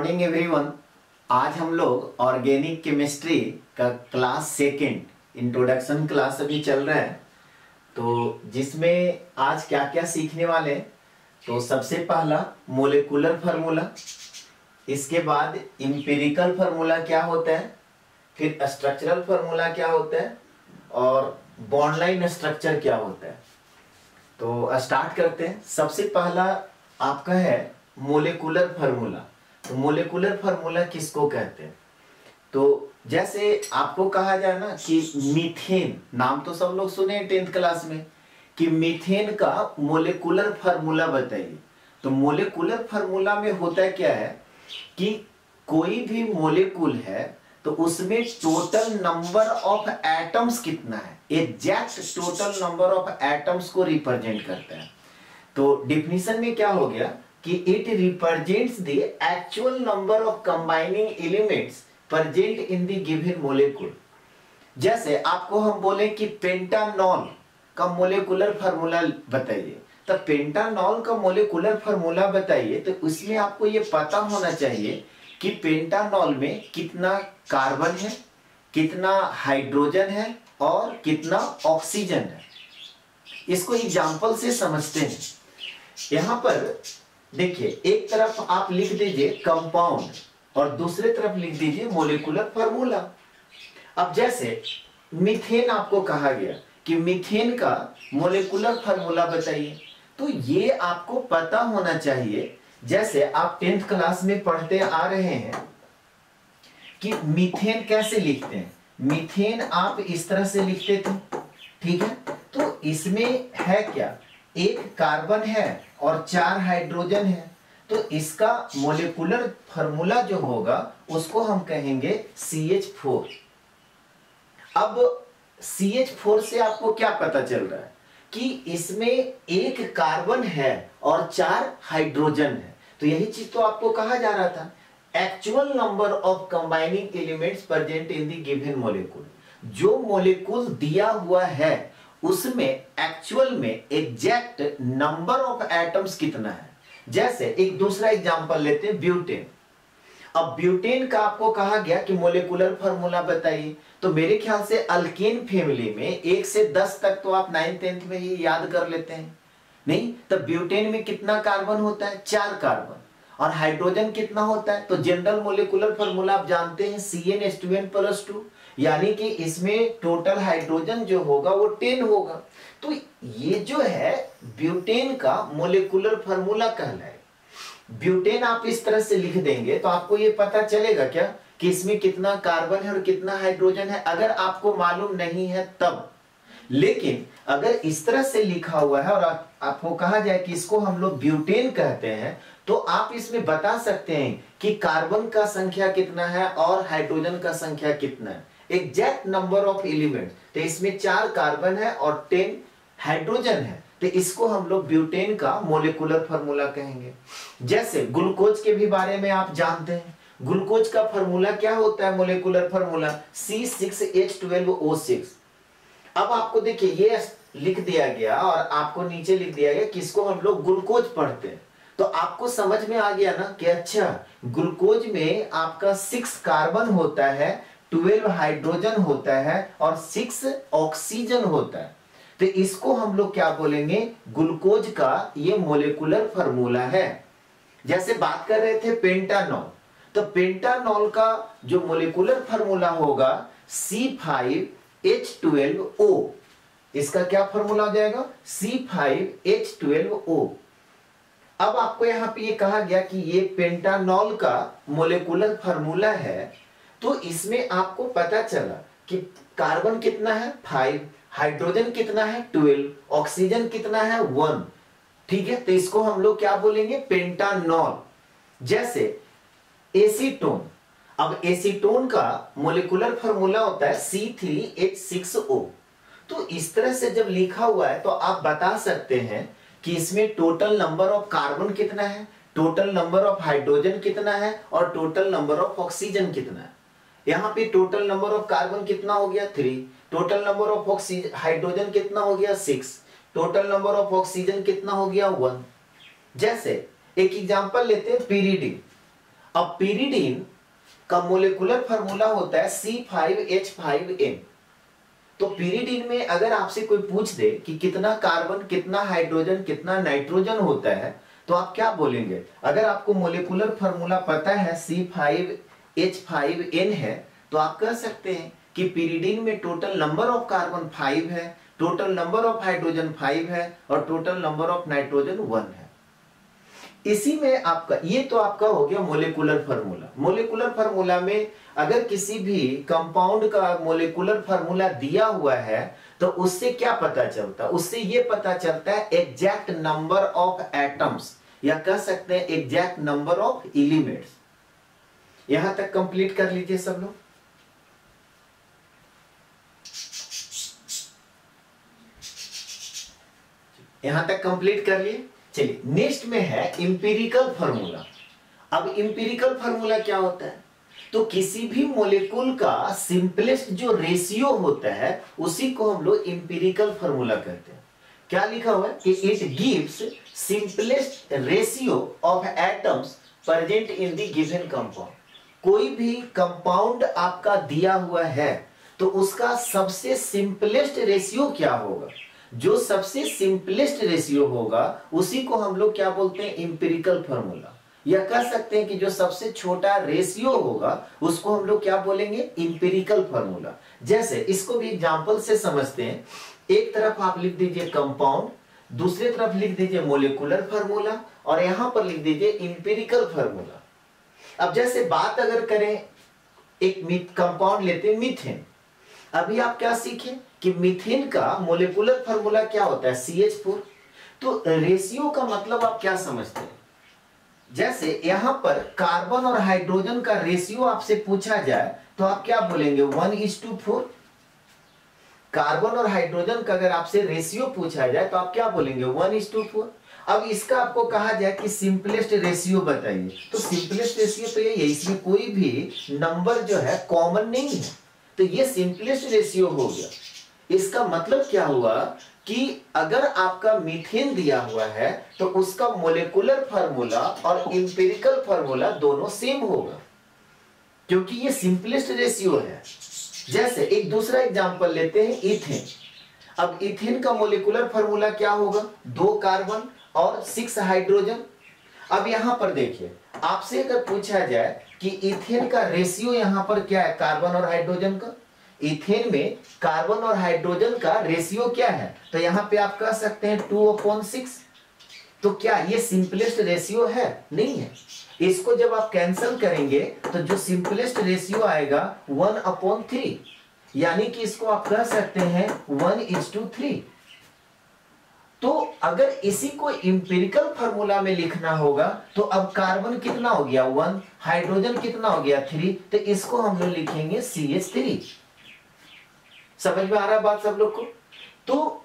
Morning everyone आज हम लोग ऑर्गेनिक केमिस्ट्री का क्लास सेकंड इंट्रोडक्शन क्लास अभी चल रहा है। तो जिसमें आज क्या क्या सीखने वाले हैं? तो सबसे पहला मोलिकुलर फार्मूला इसके बाद इंपेरिकल फार्मूला क्या होता है? फिर स्ट्रक्चरल फार्मूला क्या होता है? और बॉन्डलाइन स्ट्रक्चर क्या होता है? तो स्टार्ट करते हैं। सबसे पहला आपका है मोलिकुलर फार्मूला तो मोलिकुलर फार्मूला किसको कहते हैं? तो जैसे आपको कहा जाए ना कि मीथेन नाम तो सब लोग सुने टेंथ क्लास में, कि मीथेन का मोलिकुलर फार्मूला बताइए। तो मोलिकुलर फार्मूला में होता है क्या है कि कोई भी मोलिकुल है तो उसमें टोटल नंबर ऑफ़ एटम्स कितना है? Exact total number of atoms को रिप्रेजेंट करता है। तो डिफिनीशन में क्या हो गया? कि it represents the actual number of combining elements present in the given molecule जैसे आपको हम बोले कि पेंटानॉल का मोलिकुलर फार्मूला बताइए। तो पेंटानॉल का मोलिकुलर फार्मूला बताइए तो उसमें आपको ये पता होना चाहिए कि पेंटानॉल में कितना कार्बन है, कितना हाइड्रोजन है और कितना ऑक्सीजन है। इसको एग्ज़ाम्पल से समझते हैं। यहाँ पर देखिए, एक तरफ़ आप लिख दीजिए कंपाउंड और दूसरे तरफ़ लिख दीजिए मोलिकुलर फार्मूला अब जैसे मीथेन आपको कहा गया कि मीथेन का मोलिकुलर फार्मूला बताइए। तो ये आपको पता होना चाहिए, जैसे आप टेंथ क्लास में पढ़ते आ रहे हैं कि मिथेन कैसे लिखते हैं। मिथेन आप इस तरह से लिखते थे, ठीक है? तो इसमें है क्या? एक कार्बन है और चार हाइड्रोजन है। तो इसका मोलिकुलर फॉर्मूला जो होगा, उसको हम कहेंगे सी एच फोर अब सी एच फोर से आपको क्या पता चल रहा है? कि इसमें एक कार्बन है और चार हाइड्रोजन है। तो यही चीज़ तो आपको कहा जा रहा था। Actual number of combining elements present in the given molecule जो मॉलिक्यूल दिया हुआ है उसमें एक्चुअल में एग्जैक्ट नंबर ऑफ़ एटम्स कितना है? जैसे एक दूसरा एग्जांपल लेते हैं ब्यूटेन अब ब्यूटेन का आपको कहा गया कि मोलिकुलर फॉर्मूला बताइए। तो मेरे ख्याल से अल्केन फैमिली में एक से दस तक तो आप नाइन टेंथ में ही याद कर लेते हैं। नहीं तो ब्यूटेन में कितना कार्बन होता है? चार कार्बन और हाइड्रोजन कितना होता है? तो जनरल मोलिकुलर फॉर्मूला आप जानते हैं C N S two N plus two यानी कि इसमें टोटल हाइड्रोजन जो होगा वो टेन होगा। तो ये जो है ब्यूटेन का मोलिकुलर फार्मूला कहलाए। ब्यूटेन आप इस तरह से लिख देंगे तो आपको ये पता चलेगा क्या कि इसमें कितना कार्बन है और कितना हाइड्रोजन है। अगर आपको मालूम नहीं है तब। लेकिन अगर इस तरह से लिखा हुआ है और आप, आपको कहा जाए कि इसको हम लोग ब्यूटेन कहते हैं तो आप इसमें बता सकते हैं कि कार्बन का संख्या कितना है और हाइड्रोजन का संख्या कितना है। एग्जैक्ट नंबर ऑफ़ एलिमेंट तो इसमें चार कार्बन है और टेन हाइड्रोजन है। तो इसको हम लोग ब्यूटेन का मोलिकुलर फार्मूला कहेंगे। जैसे ग्लूकोज के भी बारे में आप जानते हैं। ग्लूकोज का फार्मूला क्या होता है? Molecular formula C six H twelve O six अब आपको देखिए, ये लिख दिया गया और आपको नीचे लिख दिया गया किसको हम लोग ग्लूकोज पढ़ते हैं। तो आपको समझ में आ गया ना कि अच्छा ग्लूकोज में आपका सिक्स कार्बन होता है ट्वेल्व हाइड्रोजन होता है और सिक्स ऑक्सीजन होता है। तो इसको हम लोग क्या बोलेंगे? ग्लूकोज का ये मोलिकुलर फार्मूला है। जैसे बात कर रहे थे पेंटानॉल तो पेंटानॉल का जो मोलिकुलर फॉर्मूला होगा C five H twelve O इसका क्या फॉर्मूला हो जाएगा? C five H twelve O अब आपको यहाँ पे ये कहा गया कि ये पेंटानॉल का मोलिकुलर फार्मूला है। तो इसमें आपको पता चला कि कार्बन कितना है? फाइव हाइड्रोजन कितना है? ट्वेल्व ऑक्सीजन कितना है? वन ठीक है? तो इसको हम लोग क्या बोलेंगे? पेंटानॉल जैसे एसीटोन अब एसीटोन का मोलिकुलर फॉर्मूला होता है C three H six O तो इस तरह से जब लिखा हुआ है तो आप बता सकते हैं कि इसमें टोटल नंबर ऑफ़ कार्बन कितना है? टोटल नंबर ऑफ़ हाइड्रोजन कितना है? और टोटल नंबर ऑफ़ ऑक्सीजन कितना है? यहाँ पे टोटल नंबर ऑफ़ कार्बन कितना हो गया? Three total number of oxygen hydrogen कितना हो गया? Six total number of oxygen कितना हो गया? वन जैसे, एक एग्जांपल लेते हैं पीरीडिन अब पीरिडीन का मोलिकुलर फार्मूला होता है C five H five N तो पीरिडीन में अगर आपसे कोई पूछ दे कि कितना कार्बन कितना हाइड्रोजन कितना नाइट्रोजन होता है तो आप क्या बोलेंगे? अगर आपको मोलिकुलर फार्मूला पता है C five H five N है तो आप कह सकते हैं कि पीरिडीन में total number of carbon five है total number of hydrogen five है और total number of nitrogen one है। इसी में आपका, ये तो आपका हो गया मोलिकुलर फार्मूला मोलिकुलर फार्मूला में अगर किसी भी कंपाउंड का मोलिकुलर फार्मूला दिया हुआ है तो उससे क्या पता चलता? है उससे ये पता चलता है एग्जैक्ट नंबर ऑफ़ एटम्स या कह सकते हैं एग्जैक्ट नंबर ऑफ़ एलिमेंट्स यहाँ तक कंप्लीट कर लीजिए सब लोग। यहाँ तक कंप्लीट कर लिए। चलिए नेक्स्ट में है इंपेरिकल फार्मूला अब इंपेरिकल फार्मूला क्या होता है? तो किसी भी मोलिकुल का सिंपलेस्ट जो रेशियो होता है, उसी को हम लोग इंपेरिकल फॉर्मूला कहते हैं। क्या लिखा हुआ है? कि it gives simplest ratio of atoms present in the given compound कोई भी कंपाउंड आपका दिया हुआ है तो उसका सबसे सिंपलेस्ट रेशियो क्या होगा? जो सबसे सिंपलेस्ट रेशियो होगा, उसी को हम लोग क्या बोलते हैं? इंपेरिकल फॉर्मूला या कह सकते हैं कि जो सबसे छोटा रेशियो होगा, उसको हम लोग क्या बोलेंगे? इंपेरिकल फॉर्मूला जैसे इसको भी एग्जांपल से समझते हैं। एक तरफ़ आप लिख दीजिए कंपाउंड दूसरी तरफ़ लिख दीजिए मोलिकुलर फार्मूला और यहाँ पर लिख दीजिए इंपेरिकल फार्मूला अब जैसे बात अगर करें, एक कंपाउंड लेते हैं मिथेन अभी आप क्या सीखें कि मीथेन का मोलिकुलर फार्मूला क्या होता है? सी एच फोर तो रेशियो का मतलब आप क्या समझते हैं? जैसे यहाँ पर कार्बन और हाइड्रोजन का रेशियो आपसे पूछा जाए तो आप क्या बोलेंगे? One is to four carbon और हाइड्रोजन का अगर आपसे रेशियो पूछा जाए तो आप क्या बोलेंगे? वन इज़ टू फोर अब इसका आपको कहा जाए कि सिंपलेस्ट रेशियो बताइए। तो सिंपलेस्ट रेशियो तो यही है, इसमें कोई भी नंबर जो है कॉमन नहीं है। तो ये सिंपलेस्ट रेशियो हो गया। इसका मतलब क्या हुआ कि अगर आपका मीथेन दिया हुआ है तो उसका मोलिकुलर फार्मूला और इंपेरिकल फार्मूला दोनों सेम होगा। क्योंकि ये सिंपलेस्ट रेशियो है। जैसे एक दूसरा एग्जांपल लेते हैं इथेन अब इथेन का मोलिकुलर फार्मूला क्या होगा? दो कार्बन और सिक्स हाइड्रोजन अब यहाँ पर देखिए, आपसे अगर पूछा जाए कि इथेन का रेशियो यहाँ पर क्या है कार्बन और हाइड्रोजन का? इथेन में कार्बन और हाइड्रोजन का रेशियो क्या है? तो यहाँ पे आप कह सकते हैं टू अपॉन सिक्स तो क्या ये सिंपलेस्ट रेशियो है? नहीं है। इसको जब आप कैंसिल करेंगे तो जो सिंपलेस्ट रेशियो आएगा वन अपॉन थ्री यानी कि इसको आप कह सकते हैं वन इज़ टू थ्री तो अगर इसी को इंपेरिकल फार्मूला में लिखना होगा तो अब कार्बन कितना हो गया? वन हाइड्रोजन कितना हो गया? थ्री तो इसको हम लोग लिखेंगे सी एच थ्री समझ में आ रहा है बात सब लोग को? तो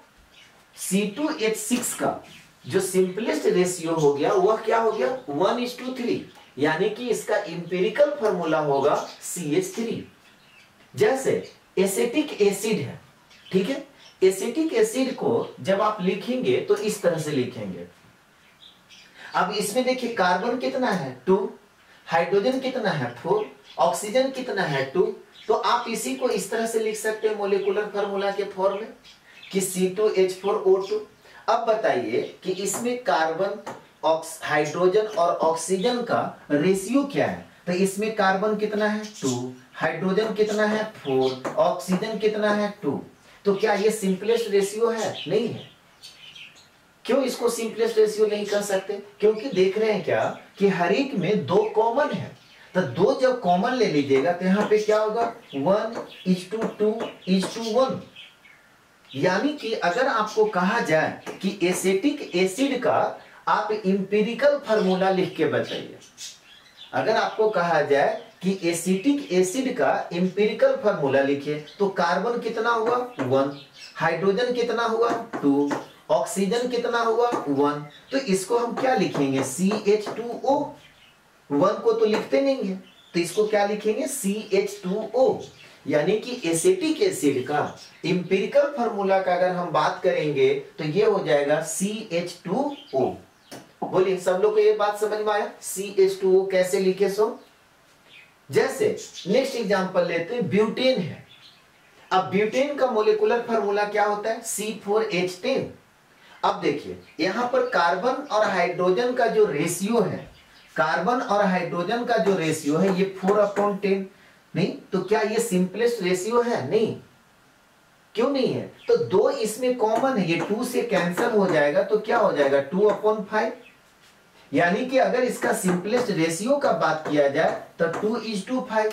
C2H6 का जो सिंपलेस्ट रेशियो हो गया, वह क्या हो गया? वन इज़ टू थ्री यानी कि इसका इंपेरिकल फॉर्मूला होगा सी एच थ्री जैसे एसेटिक एसिड है, ठीक है? एसिटिक एसिड को जब आप लिखेंगे तो इस तरह से लिखेंगे। अब इसमें देखिए, कार्बन कितना है? टू। हाइड्रोजन कितना है? फोर। ऑक्सीजन कितना है? टू। तो आप इसी को इस तरह से लिख सकते हैं मोलिकुलर फार्मूला के फॉर्म में कि C2H4O2 अब बताइए कि इसमें कार्बन, ऑक्स, हाइड्रोजन और ऑक्सीजन का रेशियो क्या है? तो इसमें कार्बन कितना है? टू। हाइड्रोजन कितना है? फोर। ऑक्सीजन कितना है? टू। तो क्या ये सिंपलेस्ट रेशियो है? नहीं है। क्यों इसको सिंपलेस्ट रेशियो नहीं कर सकते? क्योंकि देख रहे हैं क्या कि हर एक में दो कॉमन है। तो दो जब कॉमन ले लीजिएगा तो यहाँ पे क्या होगा? One is to two is to one यानी कि अगर आपको कहा जाए कि एसिटिक एसिड का आप इंपेरिकल फार्मूला लिख के बताइए। अगर आपको कहा जाए कि एसिटिक एसिड का इंपेरिकल फार्मूला लिखिए। तो कार्बन कितना हुआ? वन। हाइड्रोजन कितना हुआ? टू। ऑक्सीजन कितना हुआ? वन। तो इसको हम क्या लिखेंगे? C H two O one को तो लिखते नहीं है। तो इसको क्या लिखेंगे? सी एच टू ओ यानी कि एसिटिक एसिड का इंपेरिकल फार्मूला का अगर हम बात करेंगे तो ये हो जाएगा सी एच टू ओ बोलिए, सब लोग को ये बात समझ में आया? सी एच टू ओ कैसे लिखे सो? जैसे नेक्स्ट एग्जांपल लेते हैं ब्यूटेन है। अब ब्यूटेन का मोलिकुलर फार्मूला क्या होता है? सी फोर एच टेन अब देखिए, यहाँ पर कार्बन और हाइड्रोजन का जो रेशियो है कार्बन और हाइड्रोजन का जो रेशियो है, ये फोर अपॉन टेन नहीं तो क्या ये सिंपलेस्ट रेशियो है? नहीं। क्यों नहीं है? तो दो इसमें कॉमन है, ये टू से कैंसिल हो जाएगा तो क्या हो जाएगा? टू अपॉन फाइव यानी कि अगर इसका सिंपलेस्ट रेशियो का बात किया जाए तो टू इज़ टू फाइव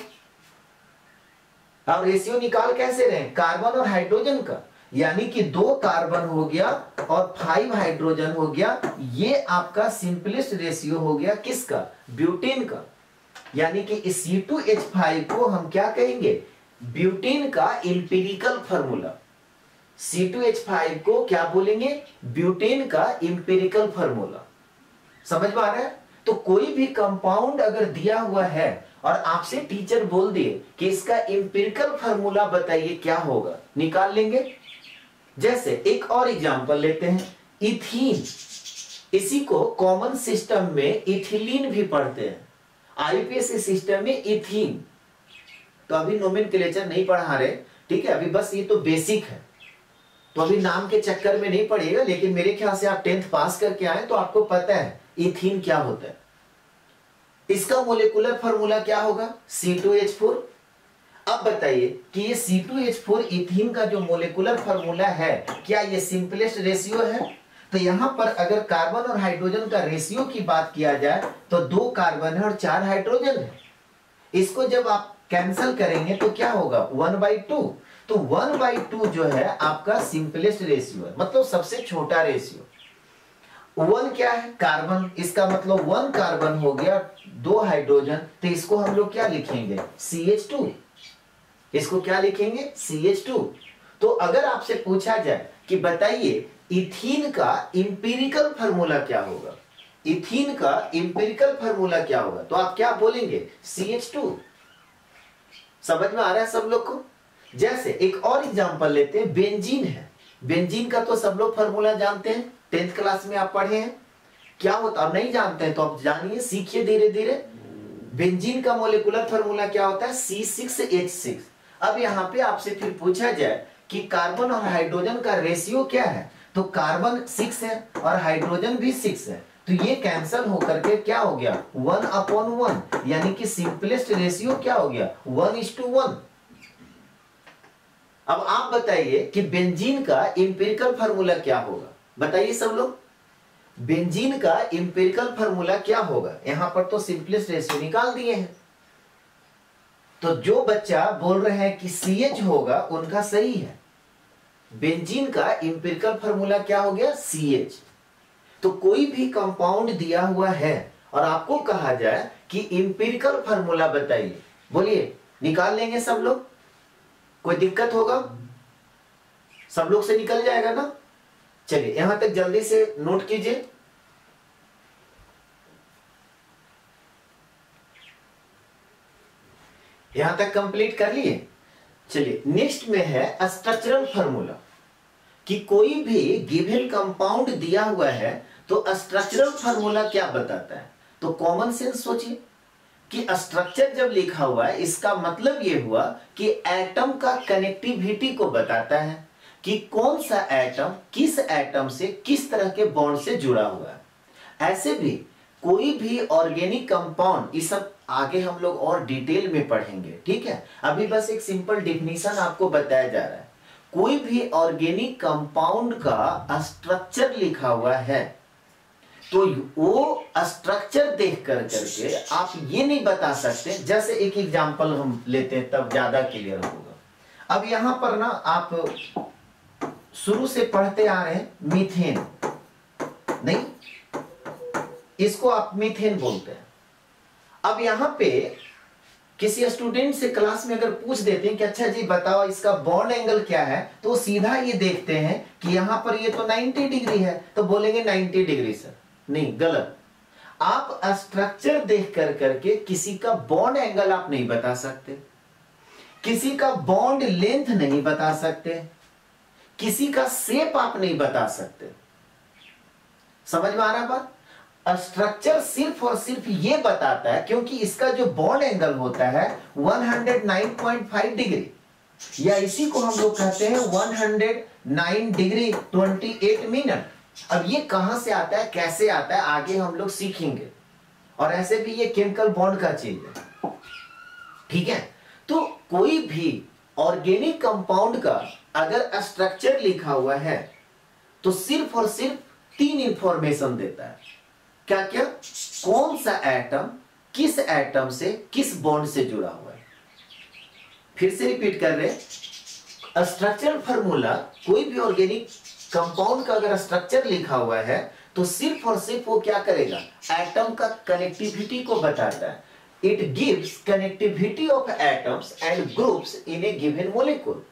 अब रेशियो निकाल कैसे रहे? कार्बन और हाइड्रोजन का। यानी कि दो कार्बन हो गया और फाइव हाइड्रोजन हो गया। ये आपका सिंपलेस्ट रेशियो हो गया किसका? ब्यूटेन का। यानी कि इस C2H5 को हम क्या कहेंगे? ब्यूटेन का इंपेरिकल फॉर्मूला C2H5 को क्या बोलेंगे? ब्यूटेन का इंपेरिकल फॉर्मूला समझ आ रहा है? तो कोई भी कंपाउंड अगर दिया हुआ है, और आपसे टीचर बोल दिए कि इसका इंपेरिकल फॉर्मूला बताइए क्या होगा, निकाल लेंगे। जैसे एक और एग्जांपल लेते हैं इथीन इसी को कॉमन सिस्टम में इथिलीन भी पढ़ते हैं। आईपीएस सिस्टम में इथीन तो अभी नोमिन नहीं पढ़ा रहे, ठीक है? अभी बस ये तो बेसिक है। तो अभी नाम के चक्कर में नहीं पड़ेगा लेकिन मेरे ख्याल से आप टेंथ पास करके आए तो आपको पता है इथीन क्या होता है? इसका मोलिकुलर फॉर्मूला क्या होगा? C2H4 अब बताइए कि ये C2H4 इथीन का जो मोलिकुलर फॉर्मूला है, क्या ये सिंपलेस्ट रेशियो है? तो यहाँ पर अगर कार्बन और हाइड्रोजन का रेशियो की बात किया जाए तो दो कार्बन है और चार हाइड्रोजन है। इसको जब आप कैंसल करेंगे तो क्या होगा? वन बाई टू तो वन बाई टू जो है, आपका सिंपलेस्ट रेशियो है। मतलब सबसे छोटा रेशियो वन क्या है? कार्बन इसका मतलब वन कार्बन हो गया, दो हाइड्रोजन तो इसको हम लोग क्या लिखेंगे? सी एच टू इसको क्या लिखेंगे? सी एच टू तो अगर आपसे पूछा जाए कि बताइए, इथीन का इंपेरिकल फार्मूला क्या होगा? इथीन का इंपेरिकल फार्मूला क्या होगा? तो आप क्या बोलेंगे? सी एच टू समझ में आ रहा है सब लोग को? जैसे एक और एग्ज़ाम्पल लेते हैं बेंजीन है। बेंजीन का तो सब लोग फार्मूला जानते हैं। टेंथ क्लास में आप पढ़े हैं? क्या होता है? नहीं जानते हैं तो आप जानिए, सीखिए धीरे धीरे। बेंजीन का मोलिकुलर फार्मूला क्या होता है? सी सिक्स एच सिक्स अब यहाँ पे आपसे फिर पूछा जाए कि कार्बन और हाइड्रोजन का रेशियो क्या है? तो कार्बन सिक्स है और हाइड्रोजन भी सिक्स है। तो ये कैंसल होकर के क्या हो गया? वन अपॉन वन यानी कि सिंपलेस्ट रेशियो क्या हो गया? वन इज़ टू वन अब आप बताइए कि बेंजीन का इंपेरिकल फार्मूला क्या होगा? बताइए सब लोग। बेंजीन का इंपेरिकल फार्मूला क्या होगा? यहाँ पर तो सिंपलेस्ट रेशियो निकाल दिए हैं। तो जो बच्चा बोल रहे हैं कि सी एच होगा, उनका सही है। बेंजीन का इंपेरिकल फार्मूला क्या हो गया? सी एच तो कोई भी कंपाउंड दिया हुआ है, और आपको कहा जाए कि इंपेरिकल फार्मूला बताइए। बोलिए, निकाल लेंगे सब लोग। कोई दिक्कत होगा? सब लोग से निकल जाएगा ना? चलिए, यहाँ तक जल्दी से नोट कीजिए। यहाँ तक कंप्लीट कर लिए? चलिए नेक्स्ट में है स्ट्रक्चरल फार्मूला कि कोई भी गिवन कंपाउंड दिया हुआ है तो स्ट्रक्चरल फार्मूला क्या बताता है? तो कॉमन सेंस सोचिए। कि स्ट्रक्चर जब लिखा हुआ है, इसका मतलब यह हुआ कि एटम का कनेक्टिविटी को बताता है। कि कौन सा एटम किस एटम से किस तरह के बॉन्ड से जुड़ा हुआ है? ऐसे भी कोई भी ऑर्गेनिक कंपाउंड इस सब आगे हम लोग और डिटेल में पढ़ेंगे, ठीक है? अभी बस एक सिंपल डिफिनीशन आपको बताया जा रहा है। कोई भी ऑर्गेनिक कंपाउंड का स्ट्रक्चर लिखा हुआ है तो वो स्ट्रक्चर देख कर करके आप ये नहीं बता सकते। जैसे एक एग्जांपल हम लेते हैं, तब ज़्यादा क्लियर होगा। अब यहाँ पर ना आप शुरू से पढ़ते आ रहे हैं, मीथेन। नहीं, इसको आप मीथेन बोलते हैं। अब यहाँ पे किसी स्टूडेंट से क्लास में अगर पूछ देते हैं कि अच्छा जी, बताओ, इसका बॉन्ड एंगल क्या है? तो सीधा ये देखते हैं कि यहाँ पर ये तो 90 डिग्री है तो बोलेंगे 90 डिग्री सर नहीं, गलत। आप स्ट्रक्चर देख कर करके किसी का बॉन्ड एंगल आप नहीं बता सकते। किसी का बॉन्ड लेंथ नहीं बता सकते। किसी का सेप आप नहीं बता सकते। समझ में आ रहा बात? स्ट्रक्चर सिर्फ़ और सिर्फ़ ये बताता है, क्योंकि इसका जो बॉन्ड एंगल होता है 109.5 डिग्री या इसी को हम लोग कहते हैं 109 डिग्री 28 मिनट अब ये कहाँ से आता है, कैसे आता है, आगे हम लोग सीखेंगे। और ऐसे भी ये केमिकल बॉन्ड का चीज़ है। ठीक है? तो कोई भी ऑर्गेनिक कंपाउंड का अगर स्ट्रक्चर लिखा हुआ है तो सिर्फ़ और सिर्फ़ तीन इंफॉर्मेशन देता है। क्या क्या कौन सा एटम किस एटम से किस बॉन्ड से जुड़ा हुआ है? फिर से रिपीट कर रहे स्ट्रक्चरल फार्मूला कोई भी ऑर्गेनिक कंपाउंड का अगर स्ट्रक्चर लिखा हुआ है तो सिर्फ़ और सिर्फ़ वो क्या करेगा? एटम का कनेक्टिविटी को बताता है। It gives connectivity of atoms and groups in a given molecule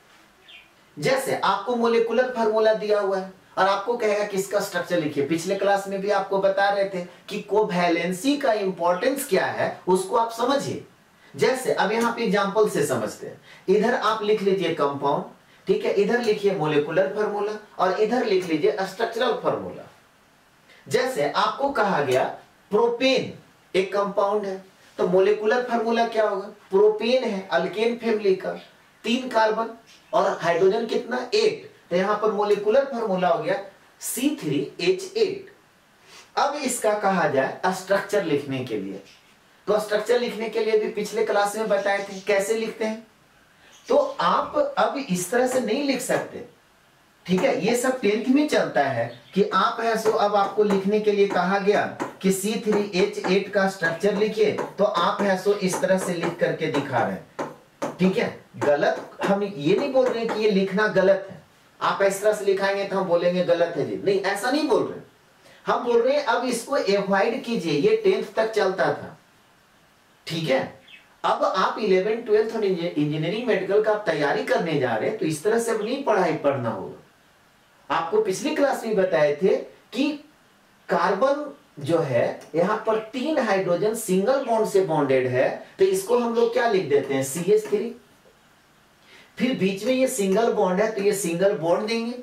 जैसे आपको मोलिकुलर फार्मूला दिया हुआ है, और आपको कहेगा किसका स्ट्रक्चर लिखिए। पिछले क्लास में भी आपको बता रहे थे कि कोवैलेंसी का इंपॉर्टेंस क्या है, उसको आप समझिए। जैसे अब यहाँ पे एग्जांपल से समझते हैं। इधर आप लिख लीजिए कंपाउंड ठीक है? इधर लिखिए मोलिकुलर फार्मूला और इधर लिख लीजिए स्ट्रक्चरल फार्मूला जैसे आपको कहा गया प्रोपेन एक कंपाउंड है तो मोलिकुलर फार्मूला क्या होगा? प्रोपेन है अल्केन फैमिली का, तीन कार्बन और हाइड्रोजन कितना? एट तो यहाँ पर मोलिकुलर फॉर्मूला हो गया सी थ्री एच एट अब इसका कहा जाए स्ट्रक्चर लिखने के लिए। तो स्ट्रक्चर लिखने के लिए भी पिछले क्लास में बताए थे, कैसे लिखते हैं? तो आप अब इस तरह से नहीं लिख सकते। ठीक है? ये सब टेंथ में चलता है कि आप है, सो अब आपको लिखने के लिए कहा गया कि सी थ्री एच एट का स्ट्रक्चर लिखिए। तो आप है, सो इस तरह से लिख करके दिखा रहे हैं। ठीक है, गलत, हम ये नहीं बोल रहे कि ये लिखना गलत है। आप इस तरह से लिखाएँगे तो हम बोलेंगे गलत है जी। नहीं, ऐसा नहीं बोल रहे। हम बोल रहे हैं, अब इसको एवॉइड कीजिए, ये टेंथ तक चलता था। ठीक है? अब आप इलेवन ट्वेल्थ और इंजीनियरिंग मेडिकल का तैयारी करने जा रहे हैं तो इस तरह से नहीं पढ़ाई पढ़ना होगा। आपको पिछली क्लास में बताए थे कि कार्बन जो है, यहाँ पर तीन हाइड्रोजन सिंगल बॉन्ड से बॉन्डेड है तो इसको हम लोग क्या लिख देते हैं? सी एच थ्री फिर बीच में ये सिंगल बॉन्ड है तो ये सिंगल बॉन्ड देंगे,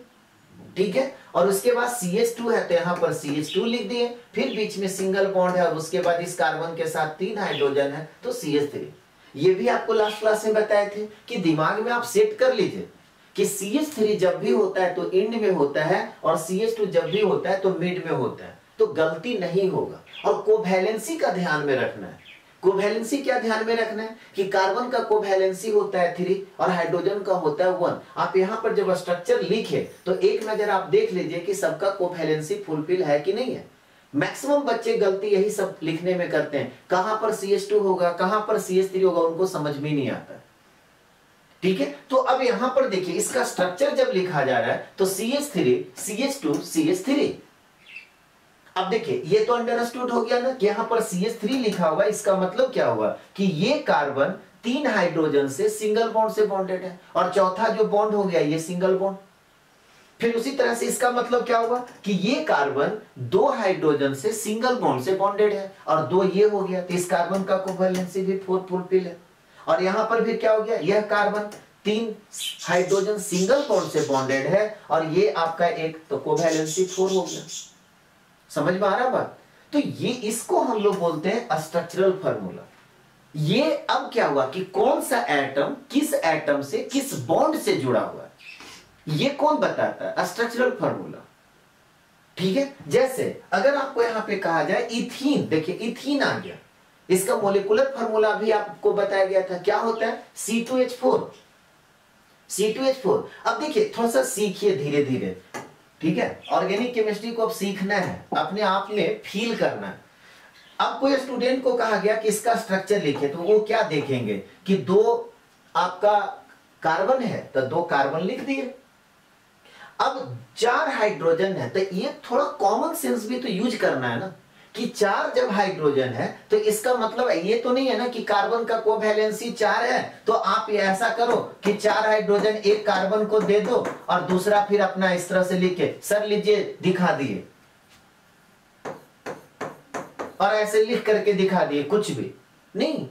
ठीक है? और उसके बाद सी एच टू है तो यहाँ पर सी एच टू लिख दिए। फिर बीच में सिंगल बॉन्ड है, और उसके बाद इस कार्बन के साथ तीन हाइड्रोजन है तो सी एच थ्री ये भी आपको लास्ट क्लास में बताए थे कि दिमाग में आप सेट कर लीजिए कि सी एच थ्री जब भी होता है तो इंड में होता है, और सी एच टू जब भी होता है तो मिड में होता है। तो गलती नहीं होगा। और कोवैलेंसी का ध्यान में रखना है। कोवैलेंसी क्या ध्यान में रखना है? कि कार्बन का कोवैलेंसी होता है थ्री और हाइड्रोजन का होता है वन। आप यहाँ पर जब स्ट्रक्चर लिखे तो एक नज़र आप देख लीजिए कि सबका कोवैलेंसी फुलफिल है कि नहीं है। मैक्सिमम बच्चे गलती यही सब लिखने में करते हैं। कहाँ पर सी एच टू होगा, कहाँ पर सी एच थ्री होगा, उनको समझ में नहीं आता। ठीक है? तो अब यहाँ पर देखिए, इसका स्ट्रक्चर जब लिखा जा रहा है तो C H three C S two C H three अब देखिए, ये तो अंडरस्टूड हो गया ना कि यहाँ पर सी एच थ्री लिखा हुआ इसका मतलब क्या हुआ? कि ये कार्बन तीन हाइड्रोजन से सिंगल बॉन्ड से बॉन्डेड है, और चौथा जो बॉन्ड हो गया, ये सिंगल बॉन्ड फिर उसी तरह से इसका मतलब क्या हुआ? कि ये कार्बन दो हाइड्रोजन से सिंगल बॉन्ड से बॉन्डेड है, और दो ये हो गया तो इस कार्बन का कोवैलेंसी भी फोर फुलफिल है। और यहाँ पर भी क्या हो गया? यह कार्बन तीन हाइड्रोजन सिंगल बॉन्ड से बॉन्डेड है, और ये आपका एक तो कोवैलेंसी फोर हो गया। समझ में आ रहा बात? तो ये इसको हम लोग बोलते हैं स्ट्रक्चरल फार्मूला ये अब क्या हुआ कि कौन सा एटम किस एटम से किस बॉन्ड से जुड़ा हुआ है? ये कौन बताता है? स्ट्रक्चरल फार्मूला ठीक है? जैसे अगर आपको यहाँ पे कहा जाए इथीन देखिए इथीन आ गया. इसका मोलिकुलर फार्मूला भी आपको बताया गया था. क्या होता है? C two H four C two H four अब देखिए, थोड़ा सा सीखिए धीरे धीरे ठीक है? ऑर्गेनिक केमिस्ट्री को अब सीखना है। अपने आप में फील करना है। अब कोई स्टूडेंट को कहा गया कि इसका स्ट्रक्चर लिखे तो वो क्या देखेंगे? कि दो आपका कार्बन है तो दो कार्बन लिख दिए। अब चार हाइड्रोजन है तो ये थोड़ा कॉमन सेंस भी तो यूज़ करना है ना। कि चार जब हाइड्रोजन है तो इसका मतलब ये तो नहीं है ना कि कार्बन का कोवैलेंसी चार है तो आप ये ऐसा करो कि चार हाइड्रोजन एक कार्बन को दे दो और दूसरा फिर अपना इस तरह से लिखे सर लीजिए, दिखा दिए। और ऐसे लिख करके दिखा दिए, कुछ भी। नहीं।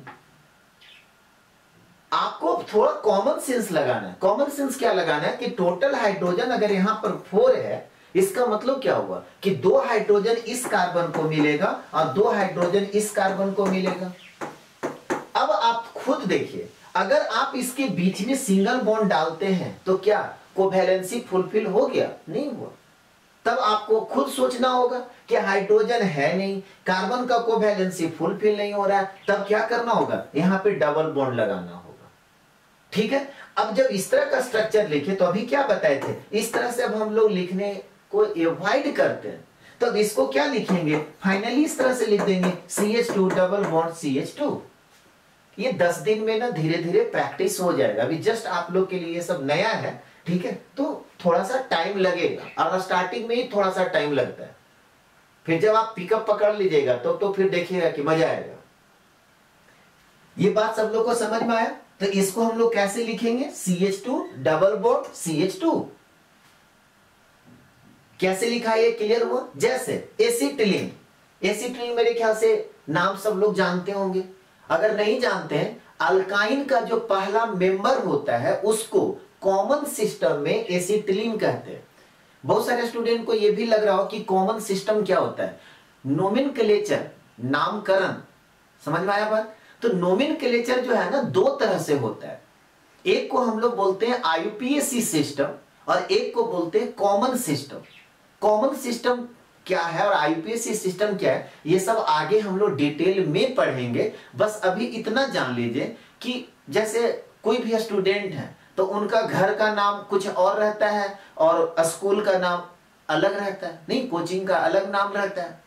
आपको थोड़ा कॉमन सेंस लगाना है। कॉमन सेंस क्या लगाना है कि टोटल हाइड्रोजन अगर यहाँ पर फोर है इसका मतलब क्या हुआ? कि दो हाइड्रोजन इस कार्बन को मिलेगा और दो हाइड्रोजन इस कार्बन को मिलेगा। अब आप खुद देखिए, अगर आप इसके बीच में सिंगल बॉन्ड डालते हैं तो क्या कोवैलेंसी फुलफिल हो गया? नहीं हुआ। तब आपको खुद सोचना होगा कि हाइड्रोजन है नहीं कार्बन का कोवैलेंसी फुलफिल नहीं हो रहा है, तब क्या करना होगा? यहाँ पे डबल बॉन्ड लगाना होगा। ठीक है? अब जब इस तरह का स्ट्रक्चर लिखे तो अभी क्या बताए थे? इस तरह से अब हम लोग लिखने को एवॉइड करते हैं तो इसको क्या लिखेंगे? फाइनली इस तरह से लिख देंगे C H two double bond C H two ये दस दिन में ना धीरे धीरे प्रैक्टिस हो जाएगा। अभी जस्ट आप लोग के लिए ये सब नया है, ठीक है? तो थोड़ा सा टाइम लगेगा। और स्टार्टिंग में ही थोड़ा सा टाइम लगता है। फिर जब आप पिकअप पकड़ लीजिएगा तो तो फिर देखिएगा कि मज़ा आएगा। ये बात सब लोग को समझ में आया? तो इसको हम लोग कैसे लिखेंगे? C H two double bond C H two कैसे लिखा है? क्लियर हुआ? जैसे एसिटिलीन एसिटिलीन मेरे ख्याल से नाम सब लोग जानते होंगे। अगर नहीं जानते हैं अल्काइन का जो पहला मेंबर होता है, उसको कॉमन सिस्टम में एसिटिलीन कहते हैं। बहुत सारे स्टूडेंट को यह भी लग रहा हो कि कॉमन सिस्टम क्या होता है। नोमिन नामकरण। समझ में आया बात? तो नोमिन जो है ना, दो तरह से होता है। एक को हम लोग बोलते हैं आईयूपीएससी सिस्टम और एक को बोलते हैं कॉमन सिस्टम कॉमन सिस्टम क्या है और आईपीएससी सिस्टम क्या है, ये सब आगे हम लोग डिटेल में पढ़ेंगे। बस अभी इतना जान लीजिए कि जैसे कोई भी स्टूडेंट है तो उनका घर का नाम कुछ और रहता है और स्कूल का नाम अलग रहता है। नहीं कोचिंग का अलग नाम रहता है।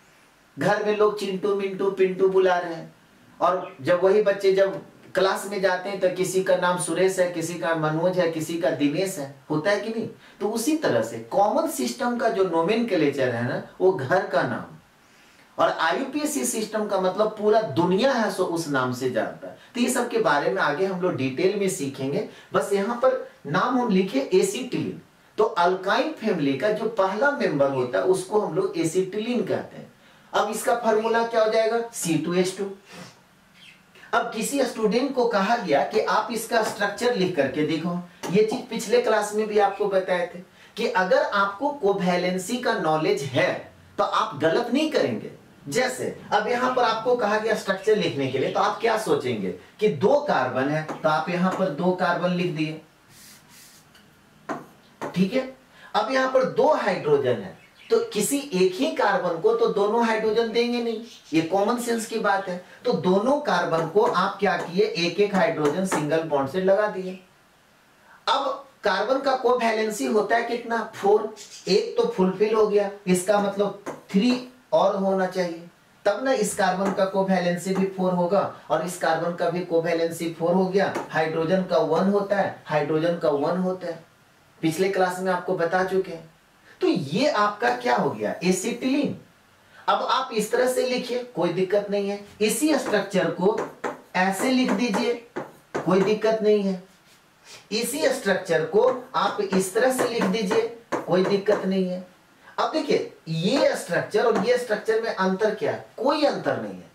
घर में लोग चिंटू मिंटू पिंटू बुला रहे हैं। और जब वही बच्चे जब क्लास में जाते हैं तो किसी का नाम सुरेश है, किसी का मनोज है, किसी का दिनेश है। होता है कि नहीं? तो उसी तरह से कॉमन सिस्टम का जो नोमेन है ना, वो घर का नाम। और आईयूपीएससी सिस्टम का मतलब पूरा दुनिया है, सो उस नाम से जानता है। तो ये सब के बारे में आगे हम लोग डिटेल में सीखेंगे। बस यहाँ पर नाम हम लिखे एसिटिलीन तो अल्काइन फैमिली का जो पहला मेंबर होता है, उसको हम लोग एसिटिलीन कहते हैं। अब इसका फॉर्मूला क्या हो जाएगा? सी टू एच टू अब किसी स्टूडेंट को कहा गया कि आप इसका स्ट्रक्चर लिख करके देखो। ये चीज़ पिछले क्लास में भी आपको बताए थे कि अगर आपको कोवैलेंसी का नॉलेज है तो आप गलत नहीं करेंगे। जैसे, अब यहाँ पर आपको कहा गया स्ट्रक्चर लिखने के लिए तो आप क्या सोचेंगे कि दो कार्बन है तो आप यहाँ पर दो कार्बन लिख दिए। ठीक है? अब यहाँ पर दो हाइड्रोजन है। तो किसी एक ही कार्बन को तो दोनों हाइड्रोजन देंगे नहीं। ये कॉमन सेंस की बात है। तो दोनों कार्बन को आप क्या किए? एक एक हाइड्रोजन सिंगल बॉन्ड से लगा दिए। अब कार्बन का कोवैलेंसी होता है कितना? फोर एक तो फुलफिल हो गया। इसका मतलब थ्री और होना चाहिए। तब ना इस कार्बन का कोवैलेंसी भी फोर होगा और इस कार्बन का भी कोवैलेंसी फोर हो गया। हाइड्रोजन का वन होता है। हाइड्रोजन का वन होता है। पिछले क्लास में आपको बता चुके हैं। तो ये आपका क्या हो गया? एसिटिलीन अब आप इस तरह से लिखिए, कोई दिक्कत नहीं है। इसी स्ट्रक्चर को ऐसे लिख दीजिए, कोई दिक्कत नहीं है। इसी स्ट्रक्चर को आप इस तरह से लिख दीजिए, कोई दिक्कत नहीं है। अब देखिए, ये स्ट्रक्चर और ये स्ट्रक्चर में अंतर क्या है? कोई अंतर नहीं है।